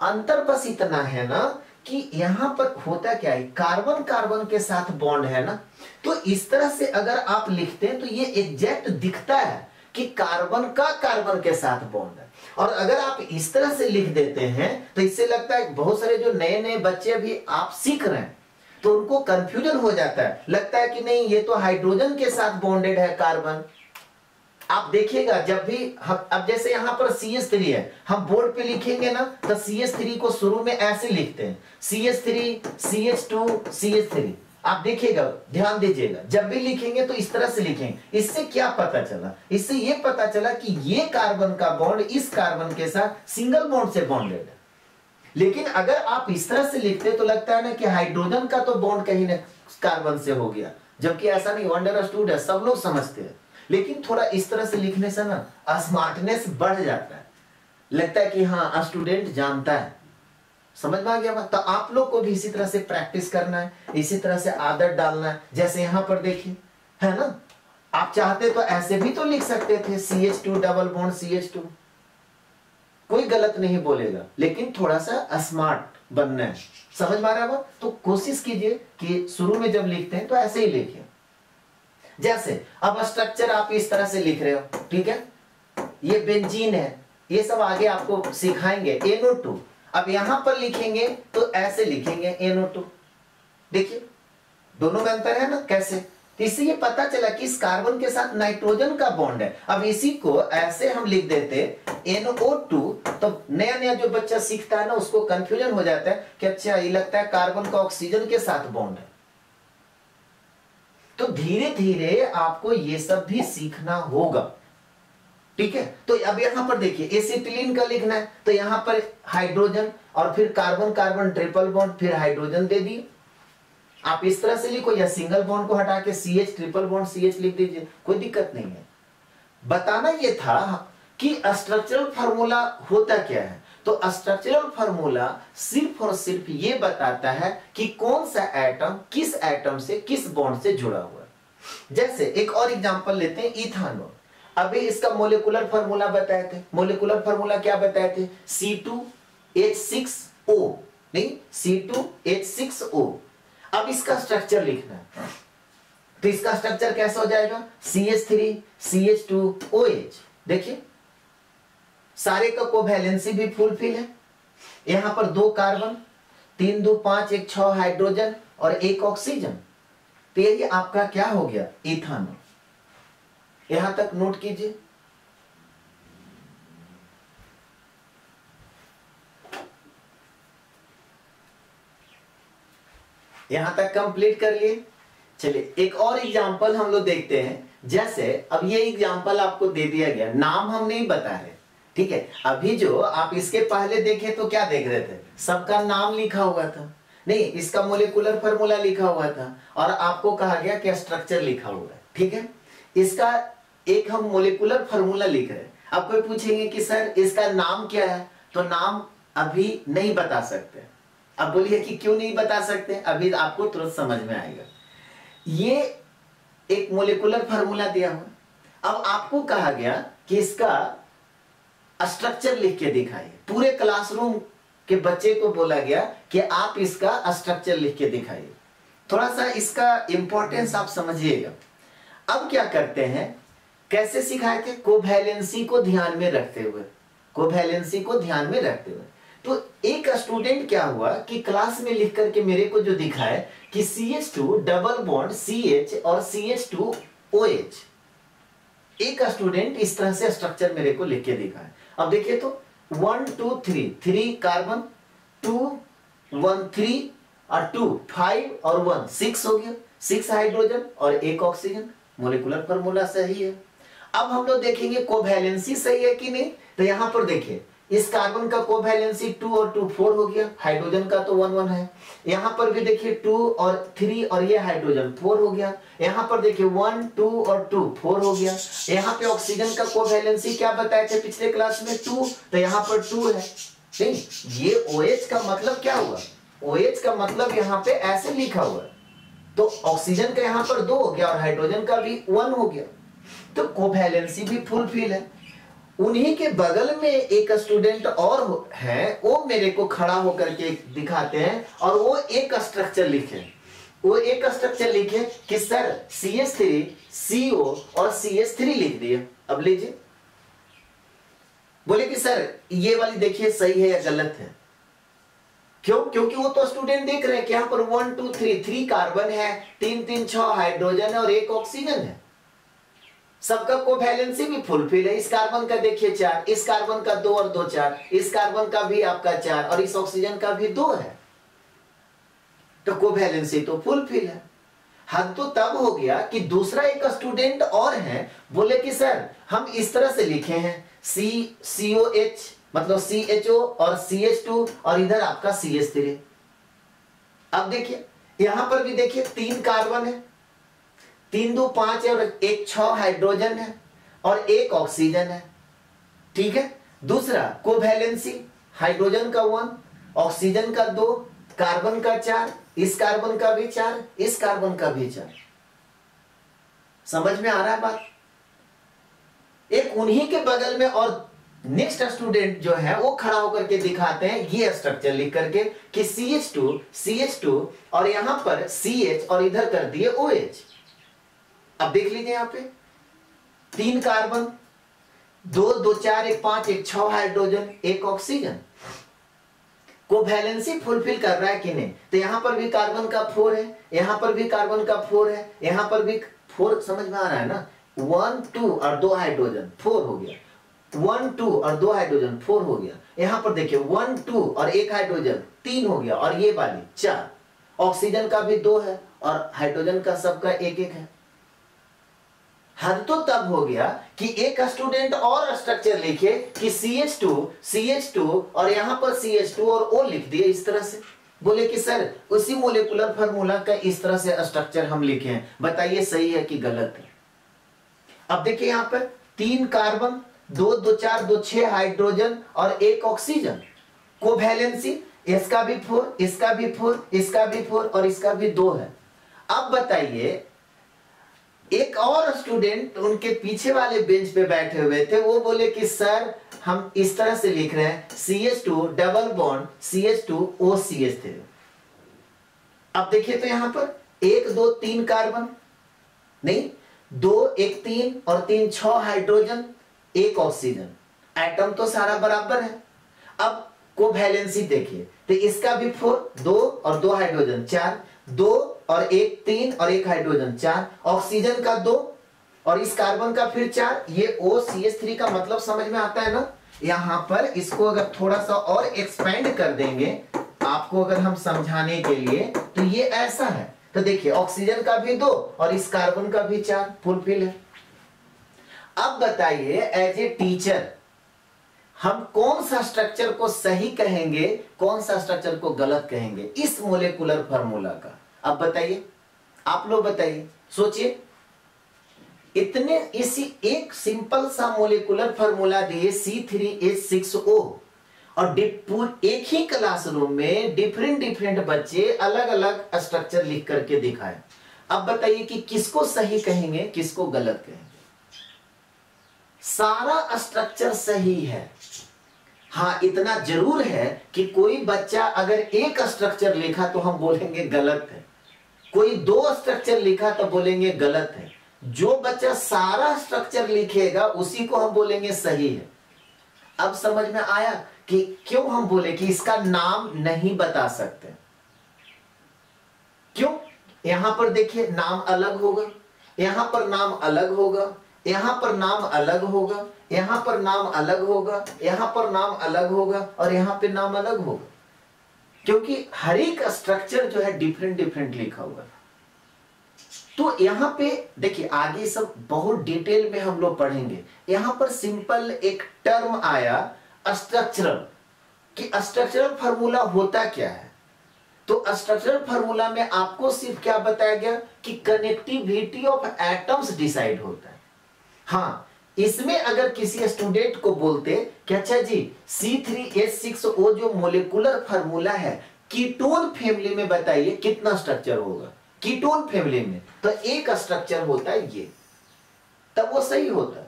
अंतर बस इतना है ना कि यहाँ पर होता क्या है? कार्बन कार्बन के साथ बॉन्ड है ना? तो इस तरह से अगर आप लिखते हैं तो ये एग्जैक्ट दिखता है कि कार्बन का कार्बन के साथ बॉन्ड है। और अगर आप इस तरह से लिख देते हैं तो इससे लगता है बहुत सारे जो नए नए बच्चे अभी आप सीख रहे हैं तो उनको कंफ्यूजन हो जाता है। लगता है कि नहीं, ये तो हाइड्रोजन के साथ बॉन्डेड है कार्बन। आप देखिएगा, जब भी हम, अब जैसे यहाँ पर सी एस थ्री है, हम बोर्ड पे लिखेंगे ना तो सी एस थ्री को शुरू में ऐसे लिखते हैं। C S three C S two C S three आप देखिएगा, ध्यान दीजिएगा, जब भी लिखेंगे तो इस तरह से लिखेंगे। इससे क्या पता चला? इससे ये पता चला कि ये कार्बन का बॉन्ड इस कार्बन के साथ सिंगल बॉन्ड से बॉन्डेड है। लेकिन अगर आप इस तरह से लिखते तो लगता है ना कि हाइड्रोजन का तो बॉन्ड कहीं ना कार्बन से हो गया। जबकि ऐसा नहीं अंडरस्टूड है, सब लोग समझते हैं। लेकिन थोड़ा इस तरह से लिखने से ना स्मार्टनेस बढ़ जाता है। लगता है कि हाँ स्टूडेंट जानता है। समझ में आ गया तो आप लोग को भी इसी तरह से प्रैक्टिस करना है, इसी तरह से आदत डालना है। जैसे यहाँ पर देखिए, है ना? आप चाहते तो ऐसे भी तो लिख सकते थे C H two double bond C H two कोई गलत नहीं बोलेगा, लेकिन थोड़ा सा स्मार्ट बनना है। समझ में आ रहा है तो कोशिश कीजिए कि शुरू में जब लिखते हैं तो ऐसे ही लिखिए जैसे, अब स्ट्रक्चर आप इस तरह से लिख रहे हो, ठीक है? ये बेंजीन है, ये सब आगे आपको सिखाएँगे NO2 अब यहाँ पर लिखेंगे तो ऐसे लिखेंगे NO2 देखिए, दोनों में अंतर है ना, कैसे? तो इससे ये पता चला कि इस कार्बन के साथ नाइट्रोजन का बॉन्ड है। अब इसी को ऐसे हम लिख देते NO2 तो नया नया जो बच्चा सीखता है ना, उसको कंफ्यूजन हो जाता है कि अच्छा ये लगता है कार्बन का ऑक्सीजन के साथ बॉन्ड है। तो धीरे धीरे आपको ये सब भी सीखना होगा। ठीक है? तो अब यहाँ पर देखिए एसिटिलीन का लिखना है तो यहाँ पर हाइड्रोजन और फिर कार्बन कार्बन ट्रिपल बॉन्ड फिर हाइड्रोजन दे दिए। आप इस तरह से लिखो या सिंगल बॉन्ड को हटा के C H triple bond C H लिख दीजिए, कोई दिक्कत नहीं है। बताना यह था कि स्ट्रक्चरल फार्मूला होता क्या है? तो स्ट्रक्चरल फार्मूला सिर्फ़ और सिर्फ़ ये बताता है कि कौन सा एटम किस एटम से, किस बॉन्ड से जुड़ा हुआ है। जैसे एक और एग्जांपल लेते हैं इथानॉल अभी इसका मोलिकुलर फार्मूला बताए थे। मोलिकुलर फार्मूला क्या बताए थे? C2H6O नहीं C2H6O अब इसका स्ट्रक्चर लिखना है। तो इसका स्ट्रक्चर कैसा हो जाएगा? CH3 CH2OH देखिए सारे का कोवैलेंसी भी फुलफिल है। यहाँ पर दो कार्बन तीन दो पाँच, एक छ हाइड्रोजन और एक ऑक्सीजन तो ये आपका क्या हो गया? इथानॉल यहाँ तक नोट कीजिए। यहाँ तक कंप्लीट कर लिए। चलिए, एक और एग्जांपल हम लोग देखते हैं। जैसे, अब ये एग्जांपल आपको दे दिया गया। नाम हम नहीं बता रहे। ठीक है, अभी जो आप इसके पहले देखे तो क्या देख रहे थे? सबका नाम लिखा हुआ था। नहीं, इसका मोलिकुलर फॉर्मूला लिखा हुआ था और आपको कहा गया कि स्ट्रक्चर लिखा हुआ है, ठीक है? इसका एक हम मोलिकुलर फॉर्मूला लिख रहे हैं। अब कोई पूछेंगे कि सर, इसका नाम क्या है? तो नाम अभी नहीं बता सकते। अब बोलिए कि क्यों नहीं बता सकते? अभी आपको तुरंत समझ में आएगा। ये एक मोलिकुलर फार्मूला दिया हुआ। अब आपको कहा गया कि इसका स्ट्रक्चर लिख के दिखाइए पूरे क्लासरूम के बच्चे को बोला गया कि आप इसका स्ट्रक्चर लिख के दिखाइए थोड़ा सा इसका इंपॉर्टेंस आप समझिएगा। अब क्या करते हैं? कैसे सिखाए थे? कोवैलेंसी को ध्यान में रखते हुए। कोवैलेंसी को ध्यान में रखते हुए। तो एक स्टूडेंट क्या हुआ कि क्लास में लिख करके मेरे को जो दिखा है कि C H two double bond C H और C H two O H एक स्टूडेंट इस तरह से स्ट्रक्चर मेरे को लिख के दिखा है। अब देखिए तो one two three three carbon two one three और टू फाइव और वन सिक्स हो गया. सिक्स हाइड्रोजन और एक ऑक्सीजन मोलिकुलर फॉर्मूला सही है। अब हम लोग देखेंगे कोवैलेंसी सही है कि नहीं? तो यहाँ पर देखिए इस कार्बन का कोवैलेंसी टू और टू फोर हो गया। हाइड्रोजन का तो वन वन है। यहाँ पर भी देखिए टू और थ्री और ये हाइड्रोजन फोर हो गया। यहाँ पर देखिए वन टू और टू फोर हो गया। यहाँ पे ऑक्सीजन का कोवैलेंसी क्या बताए थे पिछले क्लास में? टू तो यहाँ पर टू है। नहीं, ये ओ OH का मतलब क्या हुआ? ओ OH का मतलब यहाँ पे ऐसे लिखा हुआ तो ऑक्सीजन का यहाँ पर दो हो गया और हाइड्रोजन का भी वन हो गया। तो कोवैलेंसी भी फुलफिल है। उन्हीं के बगल में एक स्टूडेंट और है, वो मेरे को खड़ा होकर के दिखाते हैं और वो एक स्ट्रक्चर लिखे। वो एक स्ट्रक्चर लिखे कि, sir C S three CO और सी एस थ्री लिख दिए। अब लीजिए। बोले कि, सर, ये वाली देखिए, सही है या गलत है? क्यों? क्योंकि वो तो स्टूडेंट देख रहे हैं कि यहाँ पर one two three three carbon है, तीन तीन, छह हाइड्रोजन है और एक ऑक्सीजन है। सबका कोवैलेंसी भी फुलफिल है। इस कार्बन का देखिए चार, इस कार्बन का दो और दो चार, इस कार्बन का भी आपका चार और इस ऑक्सीजन का भी दो है। तो कोवैलेंसी तो फुलफिल है। हद तो तब हो गया कि दूसरा एक स्टूडेंट और है। बोले कि, सर, हम इस तरह से लिखे हैं। सी सी ओ एच मतलब सी एच ओ और सी एच टू और इधर आपका सी एच थ्री अब देखिए, यहाँ पर भी देखिए, तीन कार्बन है। तीन दो पाँच है और एक छ हाइड्रोजन है और एक ऑक्सीजन है। ठीक है? दूसरा कोवैलेंसी हाइड्रोजन का वन ऑक्सीजन का दो कार्बन का चार, इस कार्बन का भी चार, इस कार्बन का भी चार। समझ में आ रहा है बात? एक उन्हीं के बगल में और नेक्स्ट स्टूडेंट जो है, वो खड़ा होकर के दिखाते हैं, ये स्ट्रक्चर लिख करके कि C H two C H two और यहाँ पर सी एच और इधर कर दिए ओ एच अब देख लीजिए यहाँ पे। तीन कार्बन, दो दो, चार, एक, पाँच, एक छ हाइड्रोजन, एक ऑक्सीजन। को वैलेंसी फुलफिल कर रहा है कि नहीं? तो यहाँ पर भी कार्बन का फोर है, यहाँ पर भी कार्बन का फोर है, यहाँ पर भी फोर समझ में आ रहा है ना? वन टू और दो हाइड्रोजन फोर हो गया। वन टू और दो हाइड्रोजन फोर हो गया। यहाँ पर देखिए वन टू और एक हाइड्रोजन तीन हो गया। और ये वाली, चार। ऑक्सीजन का भी दो है और हाइड्रोजन का सबका एक एक है। हद तो तब हो गया कि एक स्टूडेंट और स्ट्रक्चर लिखे कि CH2 CH2 और यहाँ पर सी एच टू और O लिख दिए इस तरह से। बोले कि सर, उसी मोलिकुलर फार्मूला का इस तरह से स्ट्रक्चर हम लिखे हैं। बताइए सही है कि गलत है? अब देखिए यहाँ पर, तीन कार्बन दो दो चार, दो छह हाइड्रोजन और एक ऑक्सीजन कोवैलेंसी इसका भी फोर इसका भी फोर इसका भी फोर और इसका भी दो है। अब बताइए एक और स्टूडेंट उनके पीछे वाले बेंच पे बैठे हुए थे, वो बोले कि सर हम इस तरह से लिख रहे हैं C S two double bond C H two O C H three अब देखिए तो यहाँ पर, एक, दो, तीन कार्बन नहीं, दो, एक, तीन और तीन छ हाइड्रोजन एक ऑक्सीजन एटम तो सारा बराबर है। अब को देखिए तो इसका भी फोर दो और दो हाइड्रोजन चार, दो और एक तीन और एक हाइड्रोजन चार। ऑक्सीजन का दो और इस कार्बन का फिर चार। ये ओ सी एस थ्री का मतलब समझ में आता है ना? यहाँ पर इसको अगर थोड़ा सा और एक्सपेंड कर देंगे, आपको अगर हम समझाने के लिए तो ये ऐसा है। तो देखिए ऑक्सीजन का भी दो और इस कार्बन का भी चार। फुलफिल है। अब बताइए एज ए टीचर हम कौन सा स्ट्रक्चर को सही कहेंगे, कौन सा स्ट्रक्चर को गलत कहेंगे? इस मोलेकुलर फॉर्मूला का। अब बताइए। आप लोग बताइए। सोचिए। इतने, इसी एक सिंपल सा मोलिकुलर फॉर्मूला दिए C three H six O और एक ही क्लासरूम में डिफरेंट डिफरेंट बच्चे अलग अलग स्ट्रक्चर लिख करके दिखाए। अब बताइए कि किसको सही कहेंगे, किसको गलत कहेंगे। सारा स्ट्रक्चर सही है। हाँ इतना ज़रूर है कि कोई बच्चा अगर एक स्ट्रक्चर लिखा तो हम बोलेंगे गलत है। कोई दो स्ट्रक्चर लिखा तो बोलेंगे गलत है। जो बच्चा सारा स्ट्रक्चर लिखेगा, उसी को हम बोलेंगे सही है। अब समझ में आया कि क्यों हम बोले कि इसका नाम नहीं बता सकते? क्यों? यहाँ पर देखिए, नाम अलग होगा। यहाँ पर नाम अलग होगा। यहाँ पर नाम अलग होगा। यहाँ पर नाम अलग होगा। यहाँ पर नाम अलग होगा और यहाँ पे नाम अलग होगा। क्योंकि हर एक स्ट्रक्चर जो है डिफरेंट डिफरेंट लिखा हुआ है। तो यहाँ पे, देखिए, आगे सब बहुत डिटेल में हम लोग पढ़ेंगे। यहाँ पर सिंपल एक टर्म आया स्ट्रक्चरल कि स्ट्रक्चरल फार्मूला होता क्या है? तो स्ट्रक्चरल फार्मूला में आपको सिर्फ़ क्या बताया गया कि कनेक्टिविटी ऑफ़ एटम्स डिसाइड होता है। हाँ इसमें अगर किसी स्टूडेंट को बोलते कि अच्छा जी C3H6O जो मोलिकुलर फार्मूला है कीटोन फैमिली में बताइए कितना स्ट्रक्चर होगा। कीटोन फैमिली में तो एक स्ट्रक्चर होता है ये। तब वो सही होता।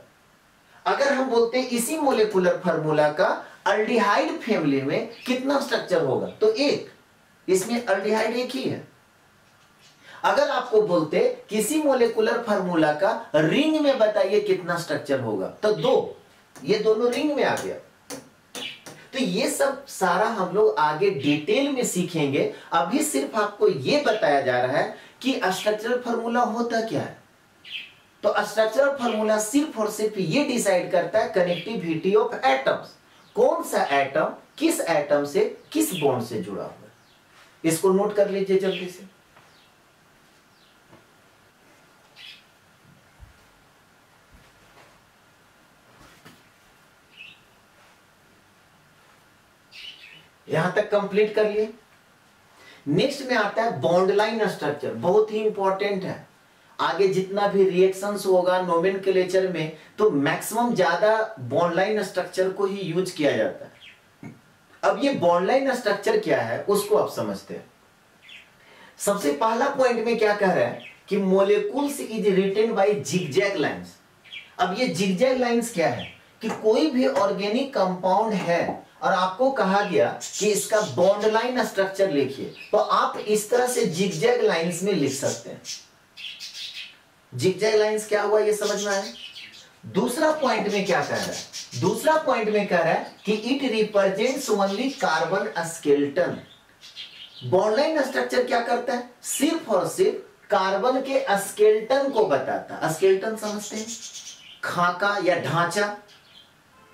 अगर हम बोलते इसी मोलिकुलर फार्मूला का अल्डिहाइड फैमिली में कितना स्ट्रक्चर होगा तो एक। इसमें अल्डिहाइड एक ही है। अगर आपको बोलते किसी मोलिकुलर फार्मूला का रिंग में बताइए कितना स्ट्रक्चर होगा तो दो। ये दोनों रिंग में आ गया। तो ये सब सारा हम लोग आगे डिटेल में सीखेंगे। अभी सिर्फ़ आपको ये बताया जा रहा है कि स्ट्रक्चरल फार्मूला होता क्या है। तो स्ट्रक्चरल फार्मूला सिर्फ़ और सिर्फ़ ये डिसाइड करता है कनेक्टिविटी ऑफ़ एटम्स कौन सा एटम किस एटम से किस बॉन्ड से जुड़ा हुआ है। इसको नोट कर लीजिए जल्दी से। यहाँ तक कंप्लीट कर लिए। नेक्स्ट में आता है बॉन्ड लाइन स्ट्रक्चर बहुत ही इंपॉर्टेंट है। आगे जितना भी रिएक्शंस होगा नोमेन में तो मैक्सिमम ज़्यादा बॉन्ड लाइन स्ट्रक्चर को ही यूज़ किया जाता है। अब ये बॉन्ड लाइन स्ट्रक्चर क्या है, उसको आप समझते हैं। सबसे पहला पॉइंट में क्या कह रहा है कि molecules is written by zigzag lines अब ये जिगजैग लाइंस क्या है कि कोई भी ऑर्गेनिक कंपाउंड है और आपको कहा गया कि इसका बॉन्ड लाइन स्ट्रक्चर लिखिए। तो आप इस तरह से जिगजैग लाइंस में लिख सकते हैं। जिगजैग लाइंस क्या हुआ, ये समझ में दूसरा पॉइंट में क्या कह रहा है? दूसरा पॉइंट में कह रहा है कि it represents only carbon skeleton bond line structure क्या करता है? सिर्फ़ और सिर्फ़ कार्बन के स्केल्टन को बताता है। स्केल्टन समझते हैं? खाका या ढांचा।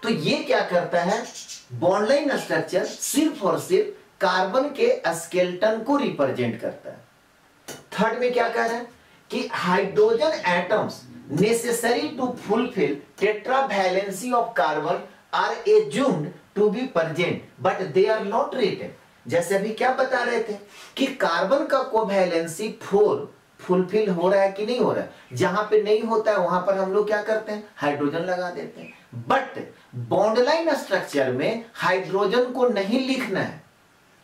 तो ये क्या करता है? बॉन्डलाइन स्ट्रक्चर सिर्फ़ और सिर्फ़ कार्बन के स्केल्टन को रिप्रेजेंट करता है। थर्ड में क्या कह रहा है? कि hydrogen atoms necessary to fulfill tetravalency of carbon are assumed to be present, but they are not written जैसे अभी क्या बता रहे थे कि कार्बन का कोवैलेंसी फोर फुलफिल हो रहा है कि नहीं हो रहा है? जहाँ पे नहीं होता है, वहाँ पर हम लोग क्या करते हैं? हाइड्रोजन लगा देते हैं। बट बॉन्डलाइन स्ट्रक्चर में हाइड्रोजन को नहीं लिखना है।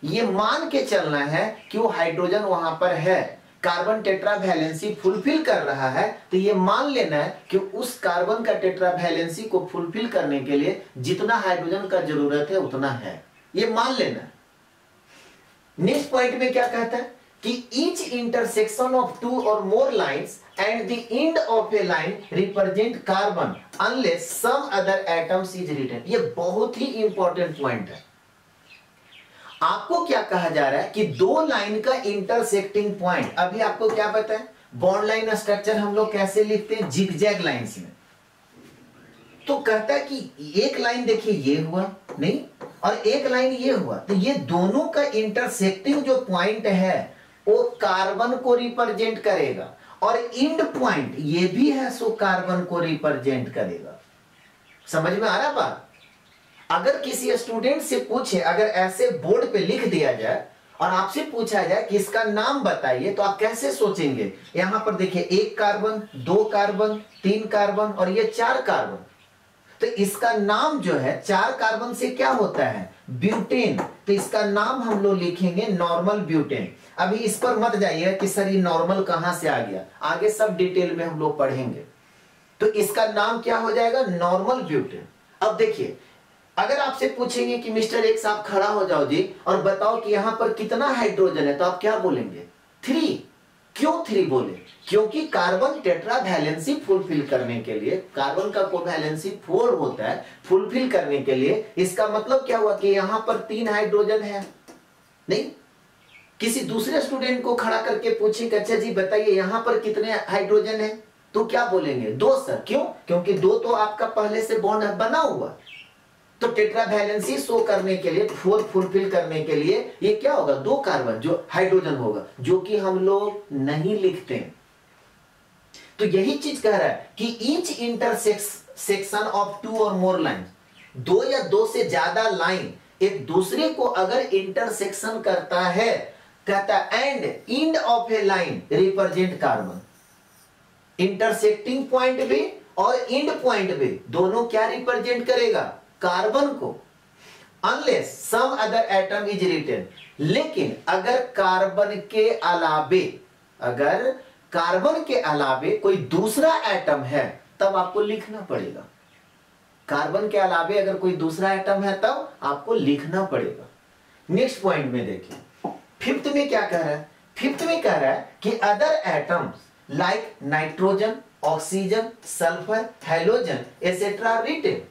ये मान के चलना है कि वो हाइड्रोजन वहाँ पर है। कार्बन टेट्रा वैलेंसी फुलफिल कर रहा है तो ये मान लेना है कि उस कार्बन का टेट्रा वैलेंसी को फुलफिल करने के लिए जितना हाइड्रोजन का ज़रूरत है, उतना है। ये मान लेना नेक्स्ट पॉइंट में क्या कहता है? कि ईच इंटरसेक्शन ऑफ़ टू और more lines and the end of a line represent carbon unless some other atoms is written ये बहुत ही इंपॉर्टेंट पॉइंट है। आपको क्या कहा जा रहा है कि दो लाइन का इंटरसेक्टिंग पॉइंट अभी आपको क्या पता है? बॉन्ड लाइन स्ट्रक्चर हम लोग कैसे लिखते हैं? जिगजैग लाइंस में। तो कहता है कि एक लाइन देखिए, ये हुआ, नहीं? और एक लाइन ये हुआ। तो ये दोनों का इंटरसेक्टिंग जो पॉइंट है वो कार्बन को रिप्रेजेंट करेगा। और इंड पॉइंट, ये भी है, सो कार्बन को रिप्रेजेंट करेगा। समझ में आ रहा बात? अगर किसी स्टूडेंट से पूछे, अगर ऐसे बोर्ड पे लिख दिया जाए और आपसे पूछा जाए कि इसका नाम बताइए तो आप कैसे सोचेंगे? यहाँ पर देखिए, एक कार्बन, दो कार्बन, तीन कार्बन और ये चार कार्बन। तो इसका नाम जो है, चार कार्बन से क्या होता है? ब्यूटेन। तो इसका नाम हम लोग लिखेंगे नॉर्मल ब्यूटेन। अभी इस पर मत जाइए कि सर ये नॉर्मल कहाँ से आ गया। आगे सब डिटेल में हम लोग पढ़ेंगे। तो इसका नाम क्या हो जाएगा? Normal butane. अब देखिए, अगर आपसे पूछेंगे कि मिस्टर एक्स आप खड़ा हो जाओ जी और बताओ कि यहाँ पर कितना हाइड्रोजन है तो आप क्या बोलेंगे? थ्री। क्यों थ्री बोले? क्योंकि कार्बन टेट्रा वैलेंसी फुलफिल करने के लिए, कार्बन का कोवैलेंसी फोर होता है, फुलफिल करने के लिए, इसका मतलब क्या हुआ कि यहाँ पर तीन हाइड्रोजन है। नहीं? किसी दूसरे स्टूडेंट को खड़ा करके पूछे अच्छा जी, बताइए, यहाँ पर कितने हाइड्रोजन है? तो क्या बोलेंगे? दो, सर। क्यों? क्योंकि दो तो आपका पहले से बॉन्ड बना हुआ। तो टेट्रा वैलेंसी शो करने के लिए, फोर फुलफिल करने के लिए, ये क्या होगा? दो कार्बन, जो हाइड्रोजन होगा, जो कि हम लोग नहीं लिखते तो यही चीज़ कह रहा है कि each intersection of two और मोर लाइन दो या दो से ज़्यादा लाइन एक दूसरे को अगर इंटरसेक्शन करता है, कहता and end of a line represent carbon intersecting point भी और इंड पॉइंट भी दोनों क्या रिप्रेजेंट करेगा? कार्बन को। Unless some other atom is written लेकिन अगर कार्बन के अलावे, अगर कार्बन के अलावे कोई दूसरा एटम है, तब आपको लिखना पड़ेगा। कार्बन के अलावे अगर कोई दूसरा एटम है, तब आपको लिखना पड़ेगा। नेक्स्ट पॉइंट में देखिए। फिफ्थ में क्या कह रहा है? फिफ्थ में कह रहा है कि other atoms like nitrogen oxygen sulphur halogen etcetera written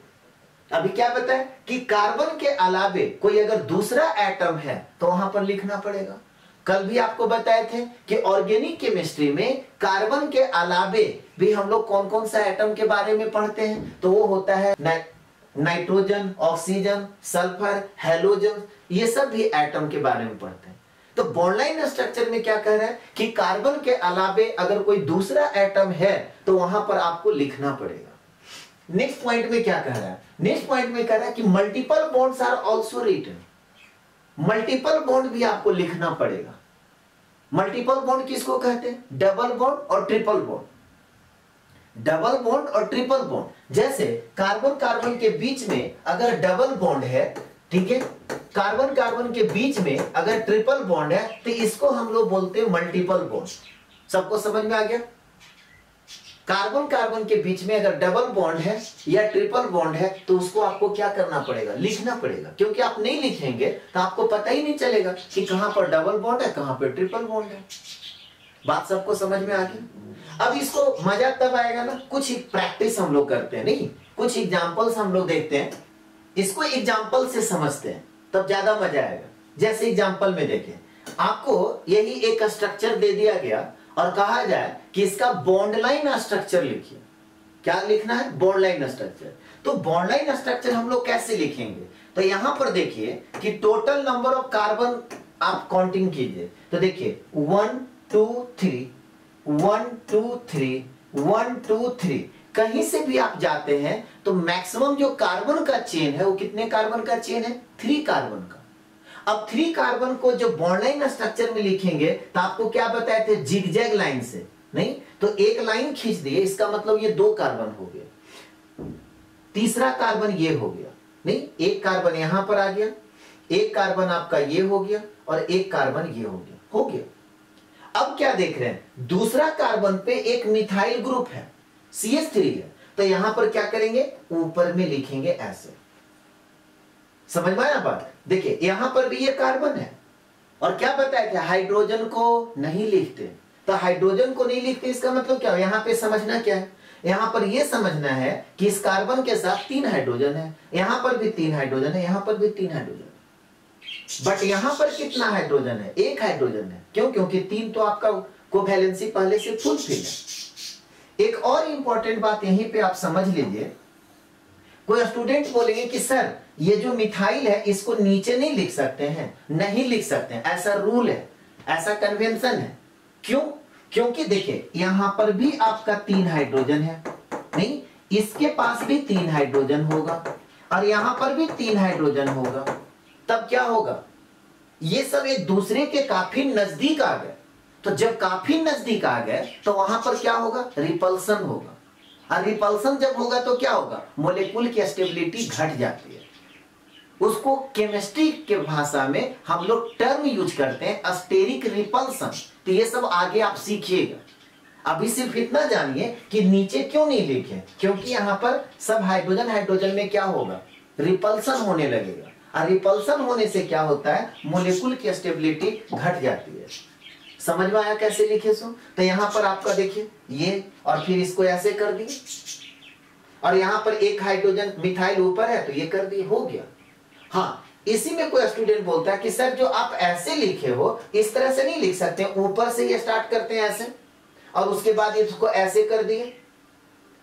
अभी क्या बताए कि कार्बन के अलावे कोई अगर दूसरा एटम है तो वहाँ पर लिखना पड़ेगा। कल भी आपको बताए थे कि ऑर्गेनिक केमिस्ट्री में कार्बन के अलावे भी हम लोग कौन कौन सा एटम के बारे में पढ़ते हैं? तो वो होता है नाइट्रोजन ऑक्सीजन सल्फ़र हेलोजन ये सब भी एटम के बारे में पढ़ते हैं। तो बॉन्डलाइन स्ट्रक्चर में क्या कह रहा है? कि कार्बन के अलावे अगर कोई दूसरा एटम है तो वहाँ पर आपको लिखना पड़ेगा। नेक्स्ट पॉइंट में क्या कह रहा है? नेक्स्ट पॉइंट में कह रहा है कि multiple bonds are also written multiple bond भी आपको लिखना पड़ेगा। मल्टीपल बॉन्ड किसको कहते हैं? डबल बॉन्ड और ट्रिपल बॉन्ड डबल बॉन्ड और ट्रिपल बॉन्ड जैसे कार्बन कार्बन के बीच में अगर डबल बॉन्ड है, ठीक है? कार्बन कार्बन के बीच में अगर ट्रिपल बॉन्ड है तो इसको हम लोग बोलते हैं मल्टीपल बॉन्ड सबको समझ में आ गया? कार्बन कार्बन के बीच में अगर डबल बॉन्ड है या ट्रिपल बॉन्ड है तो उसको आपको क्या करना पड़ेगा? लिखना पड़ेगा। क्योंकि आप नहीं लिखेंगे तो आपको पता ही नहीं चलेगा कि कहाँ पर डबल बॉन्ड है, कहाँ पर ट्रिपल बॉन्ड है। बात सबको समझ में आ गई? अब इसको मज़ा तब आएगा ना, कुछ प्रैक्टिस हम लोग करते हैं, नहीं? कुछ एग्जाम्पल्स हम लोग देखते हैं। इसको एग्ज़ाम्पल से समझते हैं, तब ज़्यादा मज़ा आएगा। जैसे एग्ज़ाम्पल में देखें। आपको यही एक स्ट्रक्चर दे दिया गया और कहा जाए कि इसका बॉन्ड लाइन स्ट्रक्चर लिखिए। क्या लिखना है? बॉन्ड लाइन स्ट्रक्चर तो बॉन्ड लाइन स्ट्रक्चर हम लोग कैसे लिखेंगे? तो यहाँ पर देखिए कि टोटल नंबर ऑफ़ कार्बन आप काउंटिंग कीजिए। तो देखिए one two three one two three one two three कहीं से भी आप जाते हैं तो मैक्सिमम जो कार्बन का चेन है, वो कितने कार्बन का चेन है? थ्री कार्बन का। अब थ्री कार्बन को जो बॉन्डलाइन स्ट्रक्चर में लिखेंगे तो आपको क्या बताए थे? जिगजैग लाइन से, नहीं? तो एक लाइन खींच दिए, इसका मतलब ये दो कार्बन हो गया। तीसरा कार्बन ये हो गया, नहीं? एक कार्बन यहाँ पर आ गया, एक कार्बन आपका ये हो गया, और एक कार्बन ये हो गया हो गया। अब क्या देख रहे हैं? दूसरा कार्बन पे एक मिथाइल ग्रुप है सी एस थ्री है तो यहाँ पर क्या करेंगे? ऊपर में लिखेंगे ऐसे समझ में आया बात? देखिए, यहाँ पर भी ये कार्बन है। और क्या बताया था हाइड्रोजन को नहीं लिखते? तो हाइड्रोजन को नहीं लिखते, इसका मतलब क्या? यहाँ पे समझना क्या है? यहाँ पर यह समझना है कि इस कार्बन के साथ तीन हाइड्रोजन है। यहाँ पर भी तीन हाइड्रोजन है, यहाँ पर भी तीन हाइड्रोजन बट यहाँ पर कितना हाइड्रोजन है? एक हाइड्रोजन है। क्यों? क्योंकि तीन तो आपका कोवैलेंसी पहले से फुल फिल है। एक और इंपॉर्टेंट बात यहीं पे आप समझ लीजिए। कोई स्टूडेंट बोलेंगे कि सर ये जो मिथाइल है, इसको नीचे नहीं लिख सकते हैं, नहीं लिख सकते हैं। ऐसा रूल है, ऐसा कन्वेंशन है। क्यों? क्योंकि देखिए, यहाँ पर भी आपका तीन हाइड्रोजन है। नहीं, इसके पास भी तीन हाइड्रोजन होगा, और यहाँ पर भी तीन हाइड्रोजन होगा। तब क्या होगा? ये सब एक दूसरे के काफ़ी नज़दीक आ गए। तो जब काफ़ी नज़दीक आ गए तो वहाँ पर क्या होगा? रिपल्सन होगा। और रिपल्सन जब होगा तो क्या होगा? मोलिकुल की स्टेबिलिटी घट जाती है। उसको केमिस्ट्री के भाषा में हम लोग टर्म यूज़ करते हैं अस्टेरिक रिपल्सन तो ये सब आगे आप सीखिएगा। अभी सिर्फ़ इतना जानिए कि नीचे क्यों नहीं लिखे? क्योंकि यहाँ पर सब हाइड्रोजन हाइड्रोजन में क्या होगा? रिपल्सन होने लगेगा। और रिपल्सन होने से क्या होता है? मोलिकुल की स्टेबिलिटी घट जाती है। समझ में आया कैसे लिखे सो? तो यहाँ पर आपका देखिए, ये और फिर इसको ऐसे कर दिए। और यहाँ पर एक हाइड्रोजन मिथाइल ऊपर है तो ये कर दिए, हो गया। हाँ इसी में कोई स्टूडेंट बोलता है कि, सर, जो आप ऐसे लिखे हो, इस तरह से नहीं लिख सकते, ऊपर से ये स्टार्ट करते हैं ऐसे, और उसके बाद इसको ऐसे कर दिए,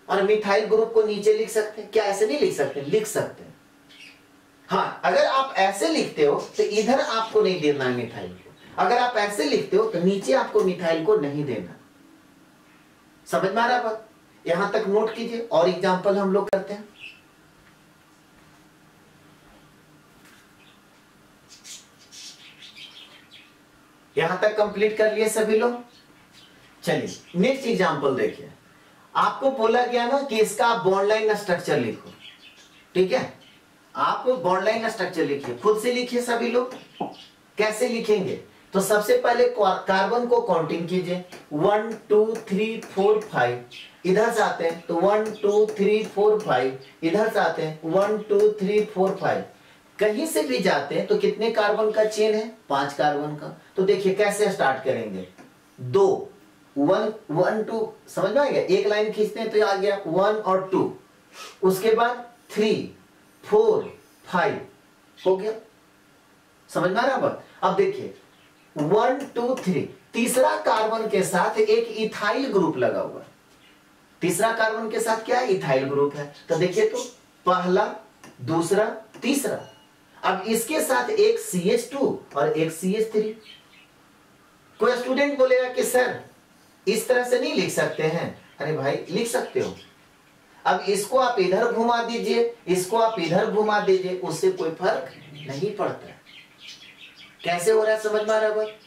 और मिथाइल ग्रुप को नीचे लिख सकते हैं। क्या ऐसे नहीं लिख सकते? लिख सकते हैं। हाँ अगर आप ऐसे लिखते हो तो इधर आपको नहीं देना है मिथाइल को। अगर आप ऐसे लिखते हो तो नीचे आपको मिथाइल को नहीं देना। समझ में आ रहा बात? यहाँ तक नोट कीजिए, और एग्ज़ाम्पल हम लोग करते हैं। यहाँ तक कंप्लीट कर लिए सभी लोग? चलिए नेक्स्ट एग्जांपल देखिए। आपको बोला गया ना कि इसका आप बॉन्ड लाइन स्ट्रक्चर लिखो। ठीक है? आप बॉन्ड लाइन स्ट्रक्चर लिखिए, खुद से लिखिए सभी लोग। कैसे लिखेंगे? तो सबसे पहले कार्बन को काउंटिंग कीजिए। One two three four five इधर से आते हैं तो one two three four five इधर से आते हैं one two three four five कहीं से भी जाते हैं तो कितने कार्बन का चेन है? पाँच कार्बन का। तो देखिए, कैसे स्टार्ट करेंगे? दो, वन वन टू समझ में आ एक लाइन खींचते हैं तो आ गया, वन और टू उसके बाद थ्री फोर फाइव हो गया? समझ में आ रहा अब देखिए वन टू थ्री तीसरा कार्बन के साथ एक इथाइल ग्रुप लगा हुआ तीसरा कार्बन के साथ क्या है? इथाइल ग्रुप है। तो देखिए तो पहला, दूसरा, तीसरा। अब इसके साथ एक सी एच टू और एक सी एच थ्री कोई स्टूडेंट बोलेगा कि सर इस तरह से नहीं लिख सकते हैं। अरे भाई, लिख सकते हो। अब इसको आप इधर घुमा दीजिए, इसको आप इधर घुमा दीजिए, उससे कोई फ़र्क नहीं पड़ता। कैसे हो रहा है समझ में आ रहा है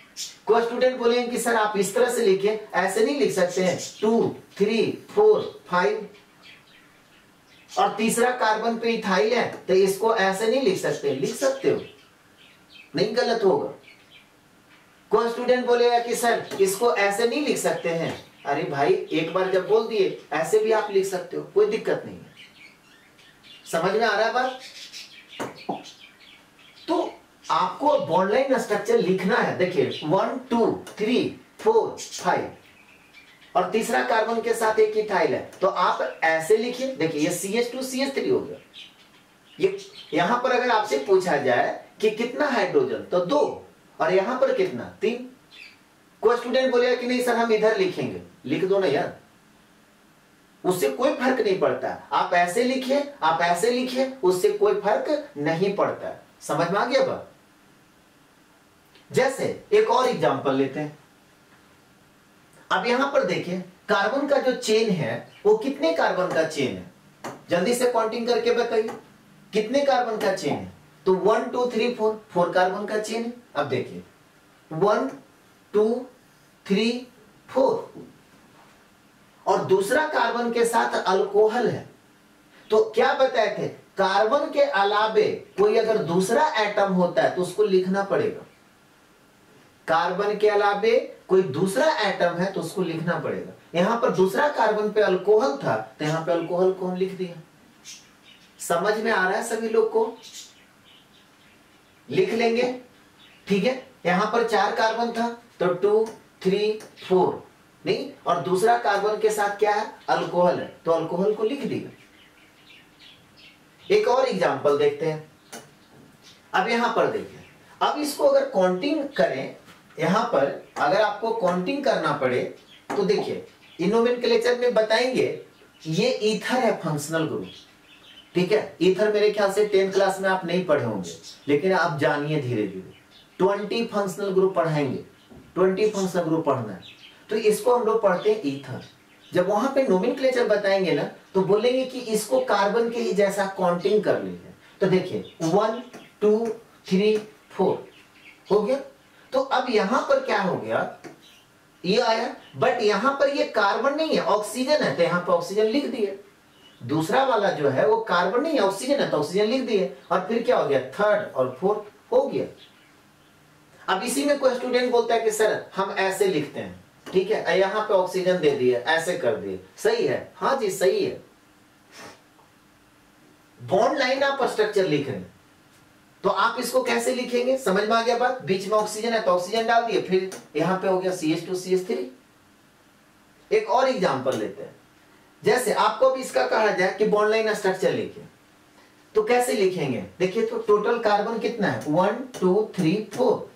कोई स्टूडेंट बोलेंगे कि सर आप इस तरह से लिखिए, ऐसे नहीं लिख सकते हैं। टू थ्री फोर फाइव और तीसरा कार्बन पे इथाइल है तो इसको ऐसे नहीं लिख सकते। लिख सकते हो? नहीं गलत होगा। कोई स्टूडेंट बोलेगा कि, सर, इसको ऐसे नहीं लिख सकते हैं। अरे भाई, एक बार जब बोल दिए, ऐसे भी आप लिख सकते हो। कोई दिक्कत नहीं है। समझ में आ रहा है बात? तो आपको बॉन्डलाइन स्ट्रक्चर लिखना है। देखिए one two three four five और तीसरा कार्बन के साथ एक इथाइल है। तो आप ऐसे लिखिए। देखिए, ये C H two C H three हो गया। ये यहाँ पर अगर आपसे पूछा जाए कि कितना हाइड्रोजन तो दो। और यहाँ पर कितना? तीन। कोई स्टूडेंट बोलेगा कि नहीं सर, हम इधर लिखेंगे। लिख दो ना यार। उससे कोई फ़र्क नहीं पड़ता। आप ऐसे लिखिए, आप ऐसे लिखिए, उससे कोई फ़र्क नहीं पड़ता। समझ में आ गया जैसे एक और एग्जांपल लेते हैं। अब यहाँ पर देखिए कार्बन का जो चेन है, वो कितने कार्बन का चेन है? जल्दी से काउंटिंग करके बताइए, कितने कार्बन का चेन है? तो one two three four four carbon का चेन है। अब देखिए वन टू थ्री फोर और दूसरा कार्बन के साथ अल्कोहल है। तो क्या बताए थे? कार्बन के अलावे कोई अगर दूसरा एटम होता है तो उसको लिखना पड़ेगा। कार्बन के अलावे कोई दूसरा एटम है तो उसको लिखना पड़ेगा। यहाँ पर दूसरा कार्बन पे अल्कोहल था तो यहाँ पे अल्कोहल कौन लिख दिया? समझ में आ रहा है सभी लोग को? लिख लेंगे। ठीक है? यहाँ पर चार कार्बन था तो टू थ्री फोर नहीं, और दूसरा कार्बन के साथ क्या है? अल्कोहल है। तो अल्कोहल को लिख दिया। एक और एग्ज़ाम्पल देखते हैं। अब यहाँ पर देखिए। अब इसको अगर काउंटिंग करें यहाँ पर अगर आपको काउंटिंग करना पड़े तो देखिए इनोमेनक्लेचर में बताएँगे, ये ईथर है फंक्शनल ग्रुप ठीक है? ईथर मेरे ख्याल से टेंथ क्लास में आप नहीं पढ़े होंगे, लेकिन आप जानिए धीरे धीरे। ट्वेंटी फंक्शनल ग्रुप पढ़ाएँगे। ट्वेंटी फंक्शनल ग्रुप पढ़ना है। तो इसको हम लोग पढ़ते हैं ईथर जब वहाँ पे नोमिनक्लेचर बताएँगे ना तो बोलेंगे कि इसको कार्बन के ही जैसा काउंटिंग कर लीजिए तो देखिए वन टू थ्री फोर हो गया? तो अब यहाँ पर क्या हो गया? ये आया बट यहाँ पर ये कार्बन नहीं है ऑक्सीजन है तो यहाँ पर ऑक्सीजन लिख दिए दूसरा वाला जो है, वो कार्बन नहीं है ऑक्सीजन है तो ऑक्सीजन लिख दिए और फिर क्या हो गया? थर्ड और फोर्थ हो गया। अब इसी में कोई स्टूडेंट बोलता है कि, सर, हम ऐसे लिखते हैं। ठीक है, यहाँ पे ऑक्सीजन दे दिए ऐसे कर दिए सही है? हाँ जी, सही है। बॉन्ड लाइन आप स्ट्रक्चर लिख रहे हैं। तो आप इसको कैसे लिखेंगे? समझ में आ गया बात? बीच में ऑक्सीजन है तो ऑक्सीजन डाल दिए, फिर यहाँ पे हो गया C H two C H three एक और एग्जांपल लेते हैं। जैसे आपको भी इसका कहा जाए कि बॉन्ड लाइन स्ट्रक्चर लिखिए। तो कैसे लिखेंगे? देखिए तो टोटल कार्बन कितना है? वन टू थ्री फोर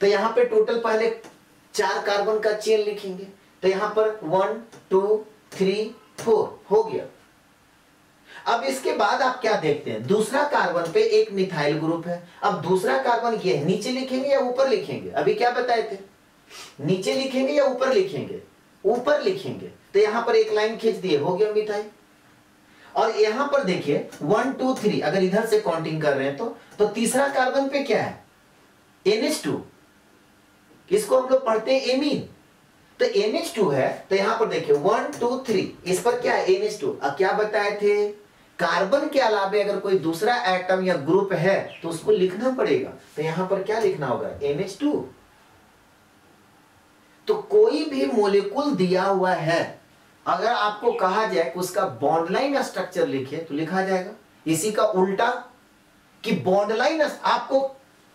तो यहाँ पे टोटल पहले चार कार्बन का चेन लिखेंगे। तो यहाँ पर वन टू थ्री फोर हो गया। अब इसके बाद आप क्या देखते हैं? दूसरा कार्बन पे एक मिथाइल ग्रुप है। अब दूसरा कार्बन ये नीचे लिखेंगे या ऊपर लिखेंगे? अभी क्या बताए थे? नीचे लिखेंगे या ऊपर लिखेंगे? ऊपर लिखेंगे। तो यहाँ पर एक लाइन खींच दिए, हो गया मिथाइल। और यहाँ पर देखिए वन टू थ्री अगर इधर से काउंटिंग कर रहे हैं तो तो तीसरा कार्बन पे क्या है? NH2 इसको हम लोग पढ़ते हैं एमीन तो NH2 है तो यहाँ पर देखिए वन टू थ्री इस पर क्या है? NH2 अब क्या बताए थे? कार्बन के अलावे अगर कोई दूसरा एटम या ग्रुप है तो उसको लिखना पड़ेगा। तो यहाँ पर क्या लिखना होगा? NH2 तो कोई भी मोलिकुल दिया हुआ है, अगर आपको कहा जाए कि उसका बॉन्ड लाइन स्ट्रक्चर लिखे तो लिखा जाएगा। इसी का उल्टा कि बॉन्ड लाइन आपको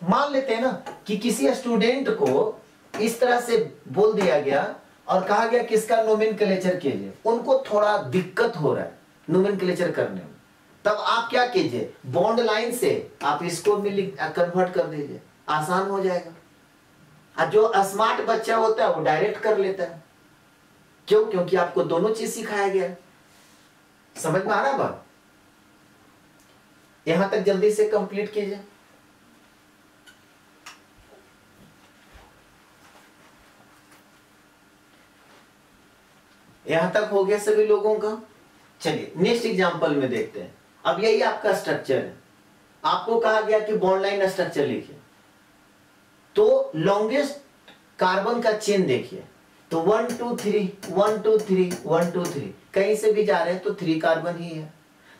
मान लेते हैं ना कि किसी स्टूडेंट को इस तरह से बोल दिया गया और कहा गया किसका नोमिन कीजिए। उनको थोड़ा दिक्कत हो रहा है नोमिन करने में। तब आप क्या कीजिए? बॉन्ड लाइन से आप इसको कन्वर्ट कर दीजिए। आसान हो जाएगा। और जो स्मार्ट बच्चा होता है, वो डायरेक्ट कर लेता है। क्यों? क्योंकि आपको दोनों चीज़ सिखाया गया समझ में आ रहा बात? यहाँ तक जल्दी से कंप्लीट कीजिए। यहाँ तक हो गया सभी लोगों का। चलिए नेक्स्ट एग्जांपल में देखते हैं। अब यही आपका स्ट्रक्चर है। आपको कहा गया कि बॉन्ड लाइन स्ट्रक्चर लिखिए। तो लॉन्गेस्ट कार्बन का चेन देखिए। तो one two three one two three one two three कहीं से भी जा रहे हैं तो थ्री कार्बन ही है।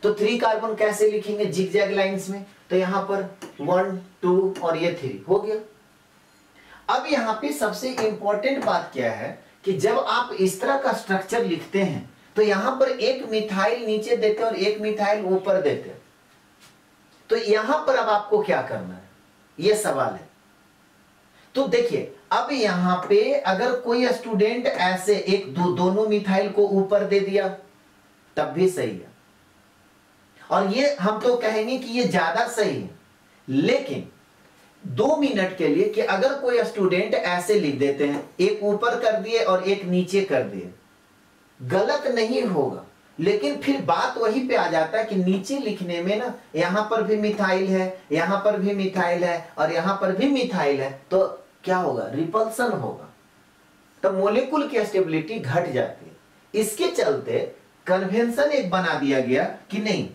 तो थ्री कार्बन कैसे लिखेंगे? जिग जैग लाइन्स में। तो यहाँ पर वन टू और ये थ्री हो गया। अब यहाँ पे सबसे इंपॉर्टेंट बात क्या है कि जब आप इस तरह का स्ट्रक्चर लिखते हैं तो यहाँ पर एक मिथाइल नीचे देते और एक मिथाइल ऊपर देते तो यहाँ पर अब आपको क्या करना है? यह सवाल है। तो देखिए, अब यहाँ पे अगर कोई स्टूडेंट ऐसे एक दो, दोनों मिथाइल को ऊपर दे दिया, तब भी सही है। और ये हम तो कहेंगे कि ये ज़्यादा सही है। लेकिन दो मिनट के लिए कि अगर कोई स्टूडेंट ऐसे लिख देते हैं, एक ऊपर कर दिए और एक नीचे कर दिए गलत नहीं होगा। लेकिन फिर बात वही पे आ जाता है कि नीचे लिखने में ना, यहाँ पर भी मिथाइल है, यहाँ पर भी मिथाइल है, और यहाँ पर भी मिथाइल है तो क्या होगा? रिपल्सन होगा। तो मोलिकुल की स्टेबिलिटी घट जाती है। इसके चलते कन्वेंशन एक बना दिया गया कि नहीं।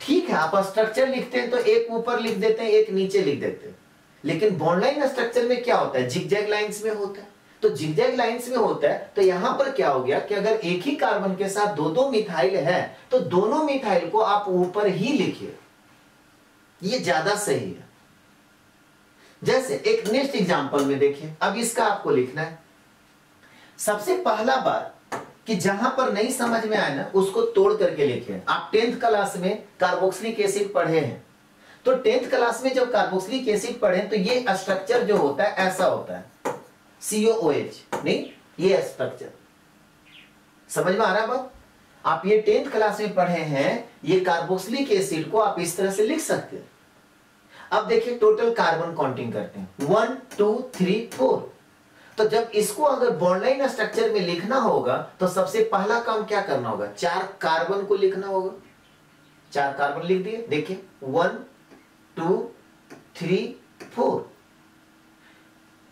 ठीक है, आप स्ट्रक्चर लिखते हैं तो एक ऊपर लिख देते हैं, एक नीचे लिख देते हैं। लेकिन बॉन्डलाइन स्ट्रक्चर में क्या होता है? जिगजैग लाइंस में होता है। तो जिगजैग लाइंस में होता है तो यहाँ पर क्या हो गया कि अगर एक ही कार्बन के साथ दो दो मिथाइल है तो दोनों मिथाइल को आप ऊपर ही लिखिए। ये ज़्यादा सही है। जैसे एक नेक्स्ट एग्जांपल में देखिए, अब इसका आपको लिखना है। सबसे पहला बार कि जहाँ पर नहीं समझ में आए ना, उसको तोड़ करके लिखे आप टेंथ क्लास में कार्बोक्सिलिक एसिड पढ़े हैं। तो टेंथ क्लास में जब कार्बोक्सिलिक एसिड पढ़े तो ये स्ट्रक्चर जो होता है, ऐसा होता है। सीओओएच नहीं? ये स्ट्रक्चर समझ में आ रहा है आप ये टेंथ क्लास में पढ़े हैं, ये कार्बोक्सिलिक एसिड को आप इस तरह से लिख सकते हैं। अब देखिए टोटल कार्बन काउंटिंग करते हैं। वन टू थ्री फोर तो जब इसको अगर बॉन्डलाइन स्ट्रक्चर में लिखना होगा तो सबसे पहला काम क्या करना होगा? चार कार्बन को लिखना होगा। चार कार्बन लिख दिए। देखिए वन टू थ्री फोर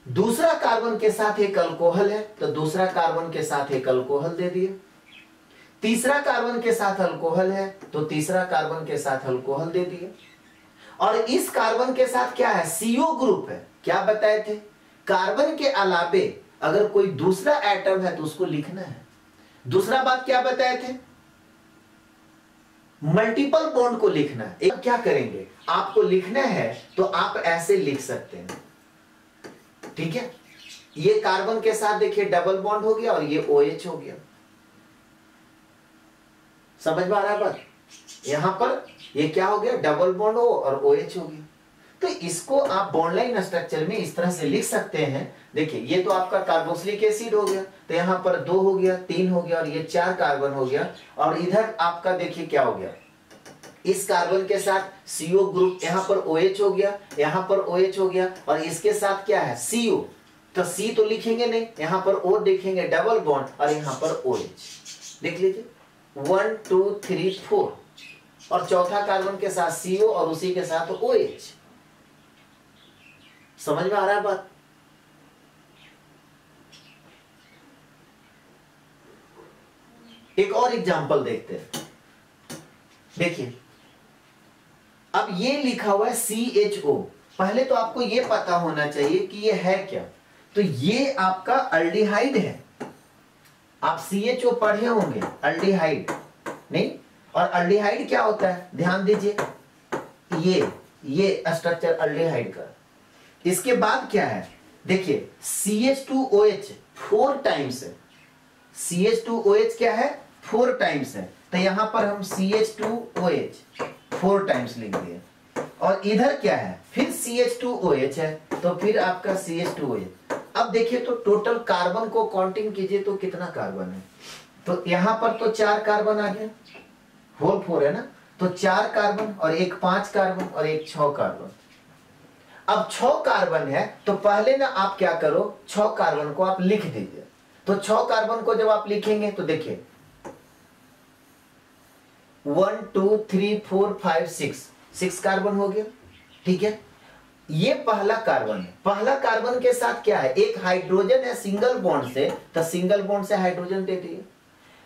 दूसरा कार्बन के साथ एक अल्कोहल है तो दूसरा कार्बन के साथ एक अल्कोहल दे दिए। तीसरा कार्बन के साथ अल्कोहल है तो तीसरा कार्बन के साथ अल्कोहल दे दिए। और इस कार्बन के साथ क्या है? सीओ ग्रुप है। क्या बताए थे? कार्बन के अलावे अगर कोई दूसरा एटम है तो उसको लिखना है। दूसरा बात क्या बताए थे? मल्टीपल बॉन्ड को लिखना है। क्या करेंगे? आपको लिखना है तो आप ऐसे लिख सकते हैं। ठीक है? ये कार्बन के साथ देखिए डबल बॉन्ड हो गया और ये ओ OH हो गया। समझ में आ रहा है बात? यहाँ पर ये क्या हो गया? डबल बॉन्ड हो और ओ OH हो गया। तो इसको आप बॉन्डलाइन स्ट्रक्चर में इस तरह से लिख सकते हैं। देखिए, ये तो आपका कार्बोक्सिलिक एसिड हो गया। तो यहाँ पर दो हो गया, तीन हो गया और ये चार कार्बन हो गया। और इधर आपका देखिए क्या हो गया? इस कार्बन के साथ सीओ ग्रुप यहाँ पर OH हो गया, यहाँ पर OH हो गया, और इसके साथ क्या है? सीओ। तो सी तो लिखेंगे नहीं, यहाँ पर ओ देखेंगे डबल बॉन्ड और यहाँ पर ओ OH देख लीजिए। वन टू थ्री फोर और चौथा कार्बन के साथ सीओ और उसी के साथ ओ OH समझ में आ रहा है बात? एक और एग्जांपल देखते हैं। देखिए। अब ये लिखा हुआ है सी एच ओ पहले तो आपको ये पता होना चाहिए कि ये है क्या। तो ये आपका अल्डिहाइड है। आप सी एच ओ पढ़े होंगे अल्डिहाइड नहीं? और अल्डिहाइड क्या होता है? ध्यान दीजिए। ये ये स्ट्रक्चर अल्डिहाइड का। इसके बाद क्या है? देखिए C H two O H four times है। C H two O H क्या है? फोर टाइम्स है। तो यहाँ पर हम C H two O H four times लिख दिए और इधर क्या है? फिर C H two O H है तो फिर आपका C H two O H अब देखिए तो टोटल कार्बन को काउंटिंग कीजिए तो कितना कार्बन है? तो यहाँ पर तो चार कार्बन आ गया। होल फोर है ना? तो चार कार्बन और एक पाँच कार्बन और एक छ कार्बन अब छ कार्बन है तो पहले ना आप क्या करो? छ कार्बन को आप लिख दीजिए। तो छ कार्बन को जब आप लिखेंगे तो देखिए one, two, three, four, five, six. Six carbon हो गया। ठीक है? ये पहला कार्बन है। पहला कार्बन के साथ क्या है? एक हाइड्रोजन है सिंगल बॉन्ड से तो सिंगल बॉन्ड से हाइड्रोजन दे दिए।